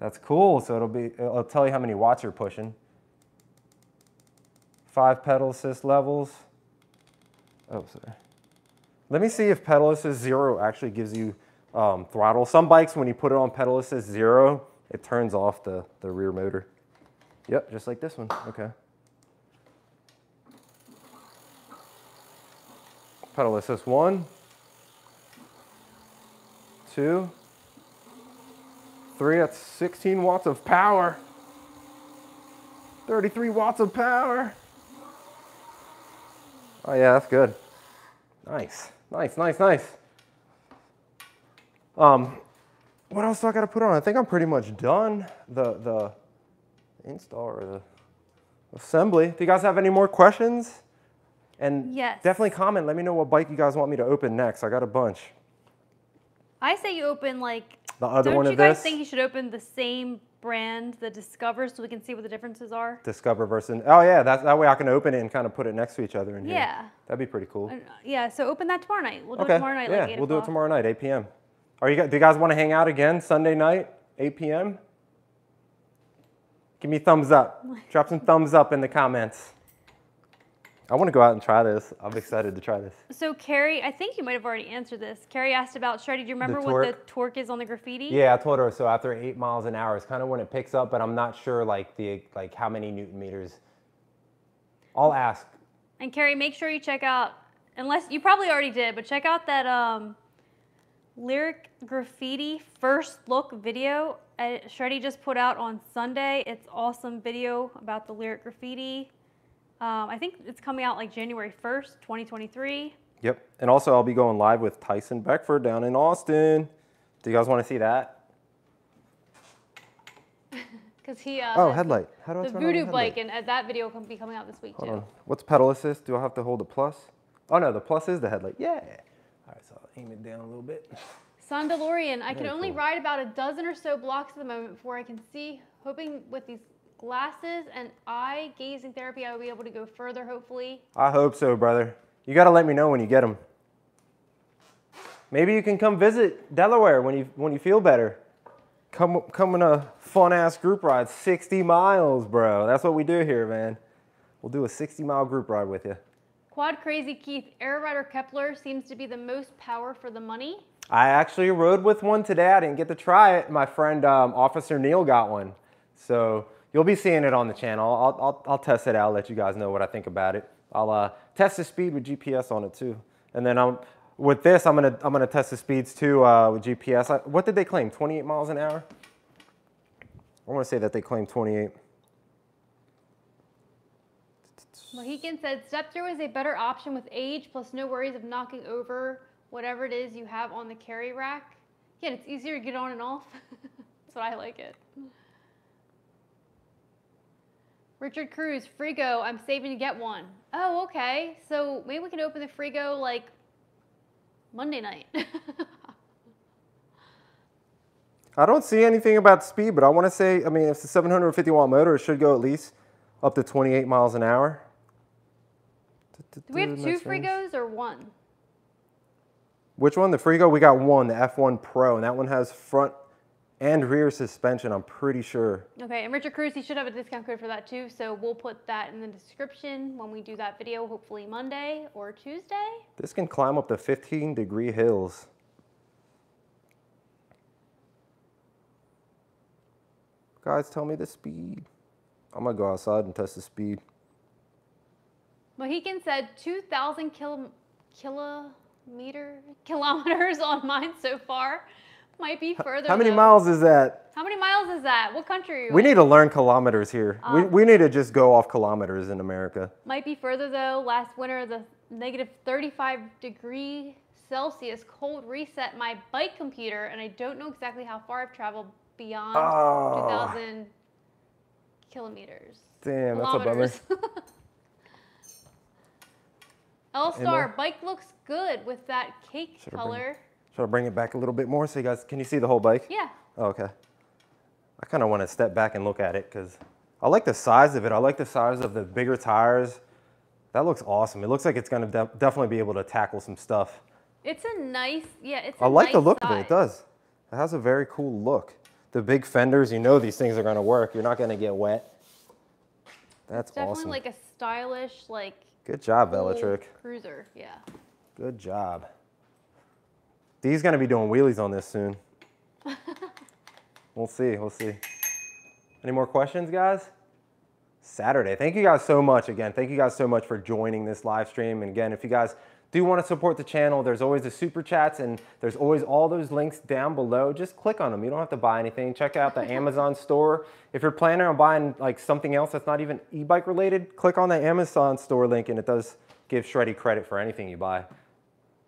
That's cool. So it'll be it'll tell you how many watts you're pushing. Five pedal assist levels. Oh, sorry. Let me see if pedal assist zero actually gives you um, throttle. Some bikes, when you put it on pedal assist zero, it turns off the, the rear motor. Yep, just like this one. Okay. Pedal assist one, two, three. That's 16 watts of power. 33 watts of power. Oh yeah, that's good. Nice, nice, nice, nice. Um, what else do I got to put on? I think I'm pretty much done. The the install or the assembly. Do you guys have any more questions? And Yes. definitely comment. Let me know what bike you guys want me to open next. I got a bunch. I say you open like. The other don't one you guys think you should open the same brand, the Discover, so we can see what the differences are? Discover versus. Oh yeah, that's that way I can open it and kind of put it next to each other in here. Yeah. That'd be pretty cool. Uh, Yeah. So open that tomorrow night. We'll do okay. it tomorrow night. yeah, like 8 we'll do it tomorrow night, 8 p.m. Are you? guys- Do you guys want to hang out again Sunday night, 8 p.m.? Give me thumbs up. Drop some thumbs up in the comments. I want to go out and try this. I'm excited to try this. So Carrie, I think you might have already answered this. Carrie asked about Shreddie. Do you remember what the torque? torque is on the graffiti? Yeah, I told her. So after eight miles an hour is kind of when it picks up, but I'm not sure like the like how many newton meters. I'll ask. And Carrie, make sure you check out, unless you probably already did, but check out that um, lyric graffiti first look video uh, Shreddie just put out on Sunday. It's awesome video about the lyric graffiti. Um, I think it's coming out like January 1st, 2023. Yep. And also, I'll be going live with Tyson Beckford down in Austin. Do you guys want to see that? Because he, uh, Oh, has headlight. How do I the turn the Voodoo headlight? bike, and uh, that video will be coming out this week Hold too. on. What's pedal assist? Do I have to hold a plus? Oh no, the plus is the headlight. Yeah. All right, so I'll aim it down a little bit. Sondalorian, I can only cool. ride about a dozen or so blocks at the moment before I can see. Hoping with these glasses and eye gazing therapy, I will be able to go further, hopefully. I hope so, brother. You got to let me know when you get them. Maybe you can come visit Delaware when you when you feel better. Come come on a fun ass group ride, 60 miles, bro. That's what we do here, man. We'll do a 60 mile group ride with you. Quad Crazy Keith, Ariel Rider Kepler seems to be the most power for the money. I actually rode with one today. I didn't get to try it. My friend um, Officer Neil got one, so you'll be seeing it on the channel. I'll, I'll, I'll test it out. Let you guys know what I think about it. I'll uh, test the speed with GPS on it too, and then I'm with this. I'm gonna I'm gonna test the speeds too uh, with GPS. I, what did they claim? 28 miles an hour. I want to say that they claim 28. Mohican said step through is a better option with age, plus no worries of knocking over whatever it is you have on the carry rack. Yeah, it's easier to get on and off. That's what I like it. Richard Cruz, Freego, I'm saving to get one. Oh, okay. So maybe we can open the Freego like Monday night. I don't see anything about speed, but I want to say, I mean, if it's a 750 watt motor, it should go at least up to 28 miles an hour. Do we have two. Freegos or one? Which one? The Freego? We got one, the F1 Pro, and that one has front and rear suspension, I'm pretty sure. Okay, and Richard Cruz, he should have a discount code for that too. So we'll put that in the description when we do that video, hopefully Monday or Tuesday. This can climb up to 15 degree hills. Guys, tell me the speed. I'm gonna go outside and test the speed. Mohican said 2,000 kilo, kilometer kilometers on mine so far. Might be further. How many though. miles is that? How many miles is that? What country are you We in? need to learn kilometers here. we, Um, we need to just go off kilometers in America. Might be further though. Last winter, the negative 35 degree Celsius cold reset my bike computer, and I don't know exactly how far I've traveled beyond Oh. 2,000 kilometers. Damn, that's a bummer. Kilometers. L Star bike looks good with that cake Should've color. Should I bring it back a little bit more so you guys can you see the whole bike? Yeah. Oh, okay. I kind of want to step back and look at it because I like the size of it. I like the size of the bigger tires. That looks awesome. It looks like it's going to de- definitely be able to tackle some stuff. It's a nice, yeah, it's. I I like the look of it. It does. It has a very cool look. The big fenders, you know these things are going to work. You're not going to get wet. That's Definitely awesome. like a stylish, like. Good job, cool Velotric. Cruiser, yeah. Good job. Dee's going to be doing wheelies on this soon. we'll see. We'll see. Any more questions, guys? Saturday. Thank you guys so much again. Thank you guys so much for joining this live stream. And again, if you guys do want to support the channel, there's always the super chats and there's always all those links down below. Just click on them. You don't have to buy anything. Check out the Amazon store. If you're planning on buying like something else that's not even e-bike related, click on the Amazon store link and it does give Shreddie credit for anything you buy.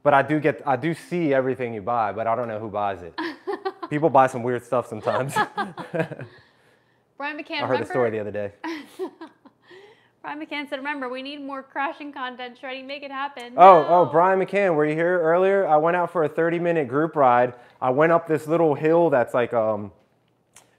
But I do get, I do see everything you buy, but I don't know who buys it. People buy some weird stuff sometimes. Brian McCann, I heard the story the other day. Brian McCann said, remember, we need more crashing content, Shreddie. Make it happen. Oh, oh, Brian McCann, were you here earlier? I went out for a 30 minute group ride. I went up this little hill that's like, um,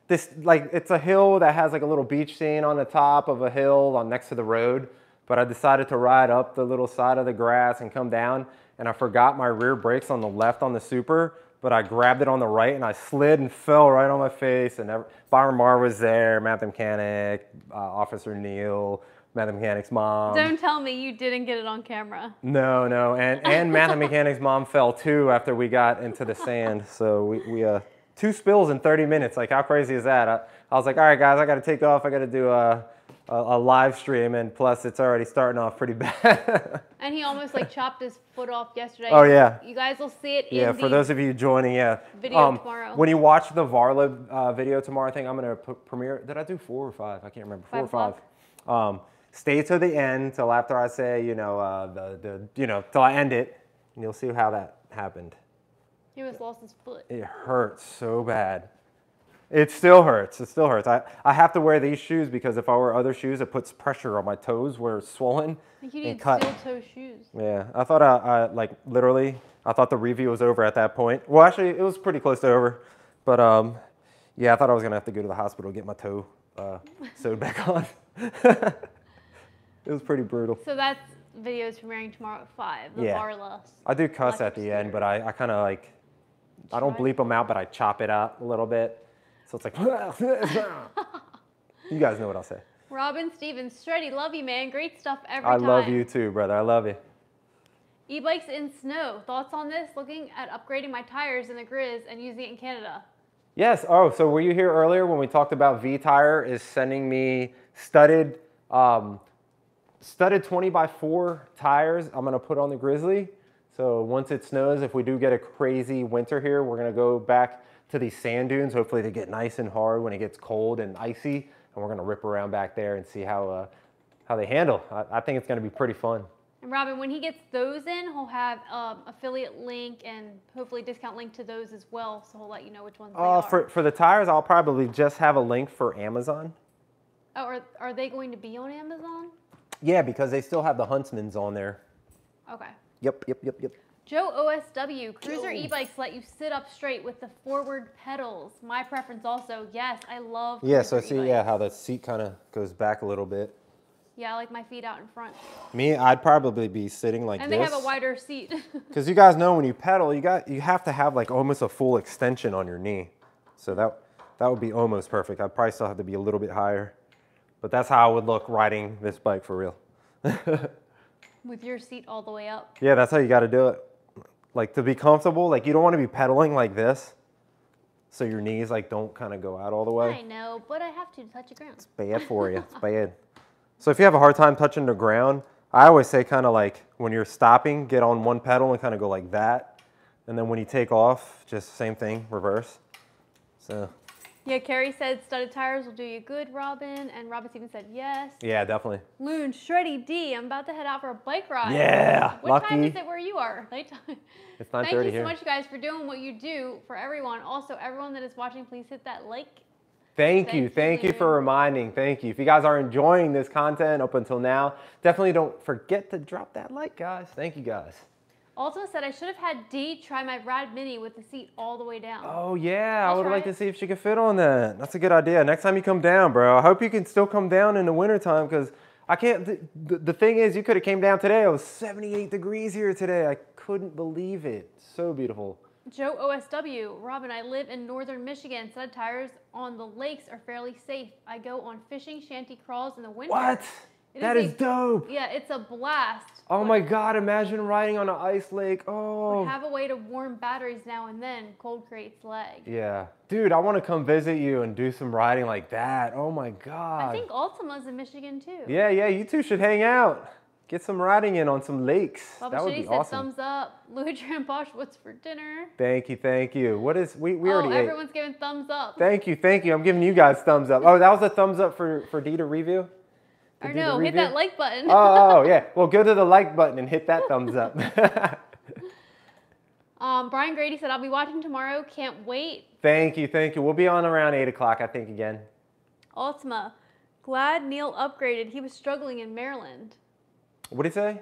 this, like, it's a hill that has like a little beach scene on the top of a hill on next to the road. But I decided to ride up the little side of the grass and come down. And I forgot my rear brakes on the left on the super, but I grabbed it on the right and I slid and fell right on my face. And Byron Marr was there, Matt the Mechanic, uh, Officer Neil, Matt the Mechanic's mom. Don't tell me you didn't get it on camera. No, no, and and Matt the Mechanic's mom fell too after we got into the sand. So we, we uh two spills in 30 minutes. Like how crazy is that? I, I was like, all right, guys, I got to take off. I got to do a, a a live stream, and plus it's already starting off pretty bad. And he almost like chopped his foot off yesterday. Oh, yeah. You guys will see it yeah, for those of you joining, yeah. video tomorrow. When you watch the Varla uh, video tomorrow, I think I'm gonna premiere. Did I do four or five? I can't remember. Four Five or five. Um, stay to the end till after I say, you know, uh, the the you know till I end it, and you'll see how that happened. He almost lost his foot. It hurt so bad. It still hurts. It still hurts. I, I have to wear these shoes because if I wear other shoes, it puts pressure on my toes where it's swollen you and need cut. steel toe shoes. Yeah, I thought I, I like literally. I thought the review was over at that point. Well, actually, it was pretty close to over, but um, yeah, I thought I was gonna have to go to the hospital to get my toe uh, sewed back on. it was pretty brutal. So that's videos premiering tomorrow at five. The Yeah. Varla. I do cuss at the end, but I, I kind of like I don't bleep them out, but I chop it out a little bit. So it's like you guys know what I'll say. Robin Stevens, Shreddie, love you, man. Great stuff every I time. love you too, brother. I love you. E-bikes in snow. Thoughts on this? Looking at upgrading my tires in the Grizz and using it in Canada. Yes. Oh, so were you here earlier when we talked about Vee Tire is sending me studded, um, studded 20 by 4 tires? I'm gonna put on the Grizzly. So once it snows, if we do get a crazy winter here, we're gonna go back to these sand dunes. Hopefully they get nice and hard when it gets cold and icy, and we're gonna rip around back there and see how uh, how they handle. I, I think it's gonna be pretty fun. And Robin, when he gets those in, he'll have um, affiliate link and hopefully discount link to those as well. So he'll let you know which ones Uh, are. for for the tires, I'll probably just have a link for Amazon. oh, are, are they going to be on Amazon? Yeah, because they still have the Huntsmans on there. Okay. Yep, yep, yep, yep. Joe OSW, cruiser e-bikes let you sit up straight with the forward pedals. My preference also. Yes, I love Yeah, so cruiser see, yeah, how the seat kind of goes back a little bit. Yeah, I like my feet out in front. Me, I'd probably be sitting like And they have a wider seat. Because you guys know when you pedal, you got you have to have like almost a full extension on your knee. So that that would be almost perfect. I'd probably still have to be a little bit higher, but that's how I would look riding this bike for real. with your seat all the way up. Yeah, that's how you got to do it. Like to be comfortable, like you don't want to be pedaling like this, so your knees like don't kind of go out all the way. I know, but I have to touch the ground. It's bad for you. It's bad. So if you have a hard time touching the ground, I always say kind of like when you're stopping, get on one pedal and kind of go like that. And then when you take off, just same thing, reverse. So Yeah, Carrie said studded tires will do you good, Robin. And Robin Stevens said yes. yeah, definitely. Loon, Shreddie D, I'm about to head out for a bike ride. Yeah, What time is it where you are? Nighttime. It's Thank you so here. much, you guys, for doing what you do for everyone. Also, everyone that is watching, please hit that like. Thank Thank you. you, Thank you for reminding. Thank you. If you guys are enjoying this content up until now, definitely don't forget to drop that like, guys. Thank you, guys. Also said I should have had D try my Rad Mini with the seat all the way down. Oh yeah, I I'll would try like it. to see if she could fit on that. That's a good idea. Next time you come down, bro. I hope you can still come down in the wintertime because I can't. The, thing is, you could have came down today. It was 78 degrees here today. I couldn't believe it. So beautiful. Joe OSW, Robin, I live in northern Michigan. Stud tires on the lakes are fairly safe. I go on fishing shanty crawls in the winter. What? It That is is a- dope. Yeah, it's a blast. Oh my God! Imagine riding on an ice lake. Oh. Have a way to warm batteries now and then. Cold creates lag. Yeah, dude, I want to come visit you and do some riding like that. Oh my God. I think Ultima's in Michigan too. Yeah, yeah, you two should hang out. Get some riding in on some lakes. Bubba that would Shitty be said awesome. thumbs up. Louis Tramposh, what's for dinner? Thank you, thank you. What is we we oh, already ate. everyone's giving thumbs up. Thank you, thank you. I'm giving you guys thumbs up. Oh, that was a thumbs up for for D to review. Or no, hit that like button. Oh, oh, yeah. Well, go to the like button and hit that thumbs up. um, Brian Grady said, I'll be watching tomorrow. Can't wait. thank you, thank you. We'll be on around eight o'clock, I think, again. Ultima, glad Neil upgraded. He was struggling in Maryland. What did he say?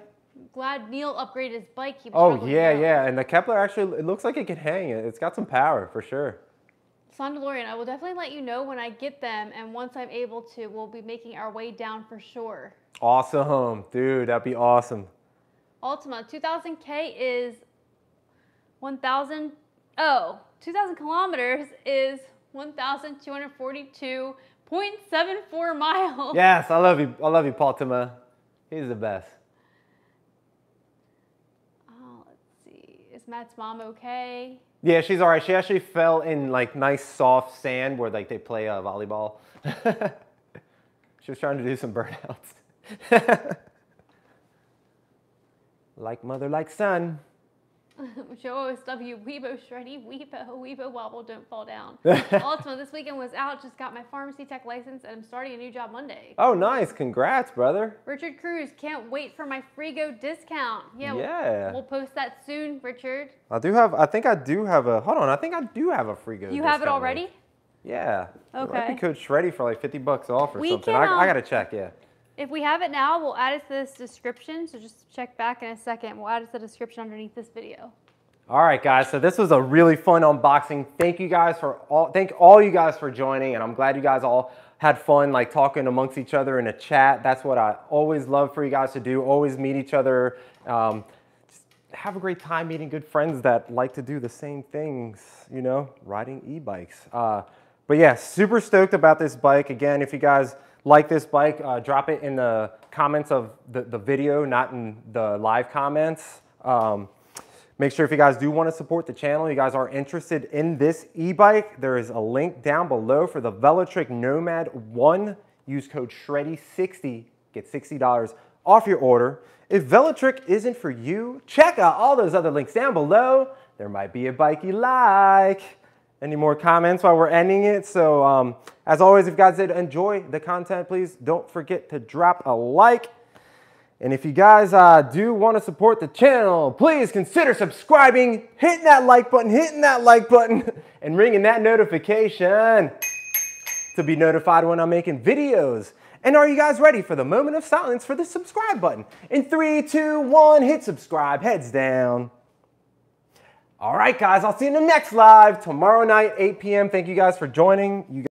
Glad Neil upgraded his bike. He was Oh yeah, yeah. And the Kepler actually, it looks like it can hang. It's got some power for sure. Sondalorian, I will definitely let you know when I get them, and once I'm able to, we'll be making our way down for sure. Awesome, dude. That'd be awesome. Ultima, 2000K is 1,000, oh, 2,000 kilometers is 1,242.74 miles. Yes, I love you. I love you, Paul Tima. He's the best. Oh, let's see. Is Matt's mom okay? Yeah, she's all right. She actually fell in like nice soft sand where like they play uh, volleyball. she was trying to do some burnouts. like mother, like son. Joe OSW, Weebo Shreddie, Weebo, Weebo Wobble, don't fall down. Ultima, this weekend was out, just got my pharmacy tech license, and I'm starting a new job Monday. Oh, nice. Congrats, brother. Richard Cruz, can't wait for my Freego discount. Yeah, we'll- Yeah. We'll post that soon, Richard. I do have. I think I do have a. Hold on. I think I do have a Freego. You have it already? Yeah. Okay. be Code Shreddie for like 50 bucks off or We something. can, I, I um, gotta check, yeah. If we have it now, we'll add it to this description. So just check back in a second. We'll add it to the description underneath this video. All right, guys. So this was a really fun unboxing. Thank you guys for all. Thank all you guys for joining, and I'm glad you guys all had fun, like talking amongst each other in a chat. That's what I always love for you guys to do. Always meet each other. Um, have a great time meeting good friends that like to do the same things. You know, riding e-bikes. Uh, but yeah, super stoked about this bike. Again, if you guys like this bike, uh, drop it in the comments of the, the video, not in the live comments. Um, Make sure if you guys do want to support the channel, you guys are interested in this e-bike, there is a link down below for the Velotric Nomad 1. Use code SHREDDIE60, get $60 off your order. If Velotric isn't for you, check out all those other links down below. There might be a bike you like. Any more comments while we're ending it? So um, as always, if you guys did enjoy the content, please don't forget to drop a like. And if you guys uh, do want to support the channel, please consider subscribing, hitting that like button, hitting that like button, and ringing that notification to be notified when I'm making videos. And are you guys ready for the moment of silence for the subscribe button? In three, two, one, hit subscribe, heads down. All right, guys, I'll see you in the next live tomorrow night, 8 p.m. Thank you guys for joining. You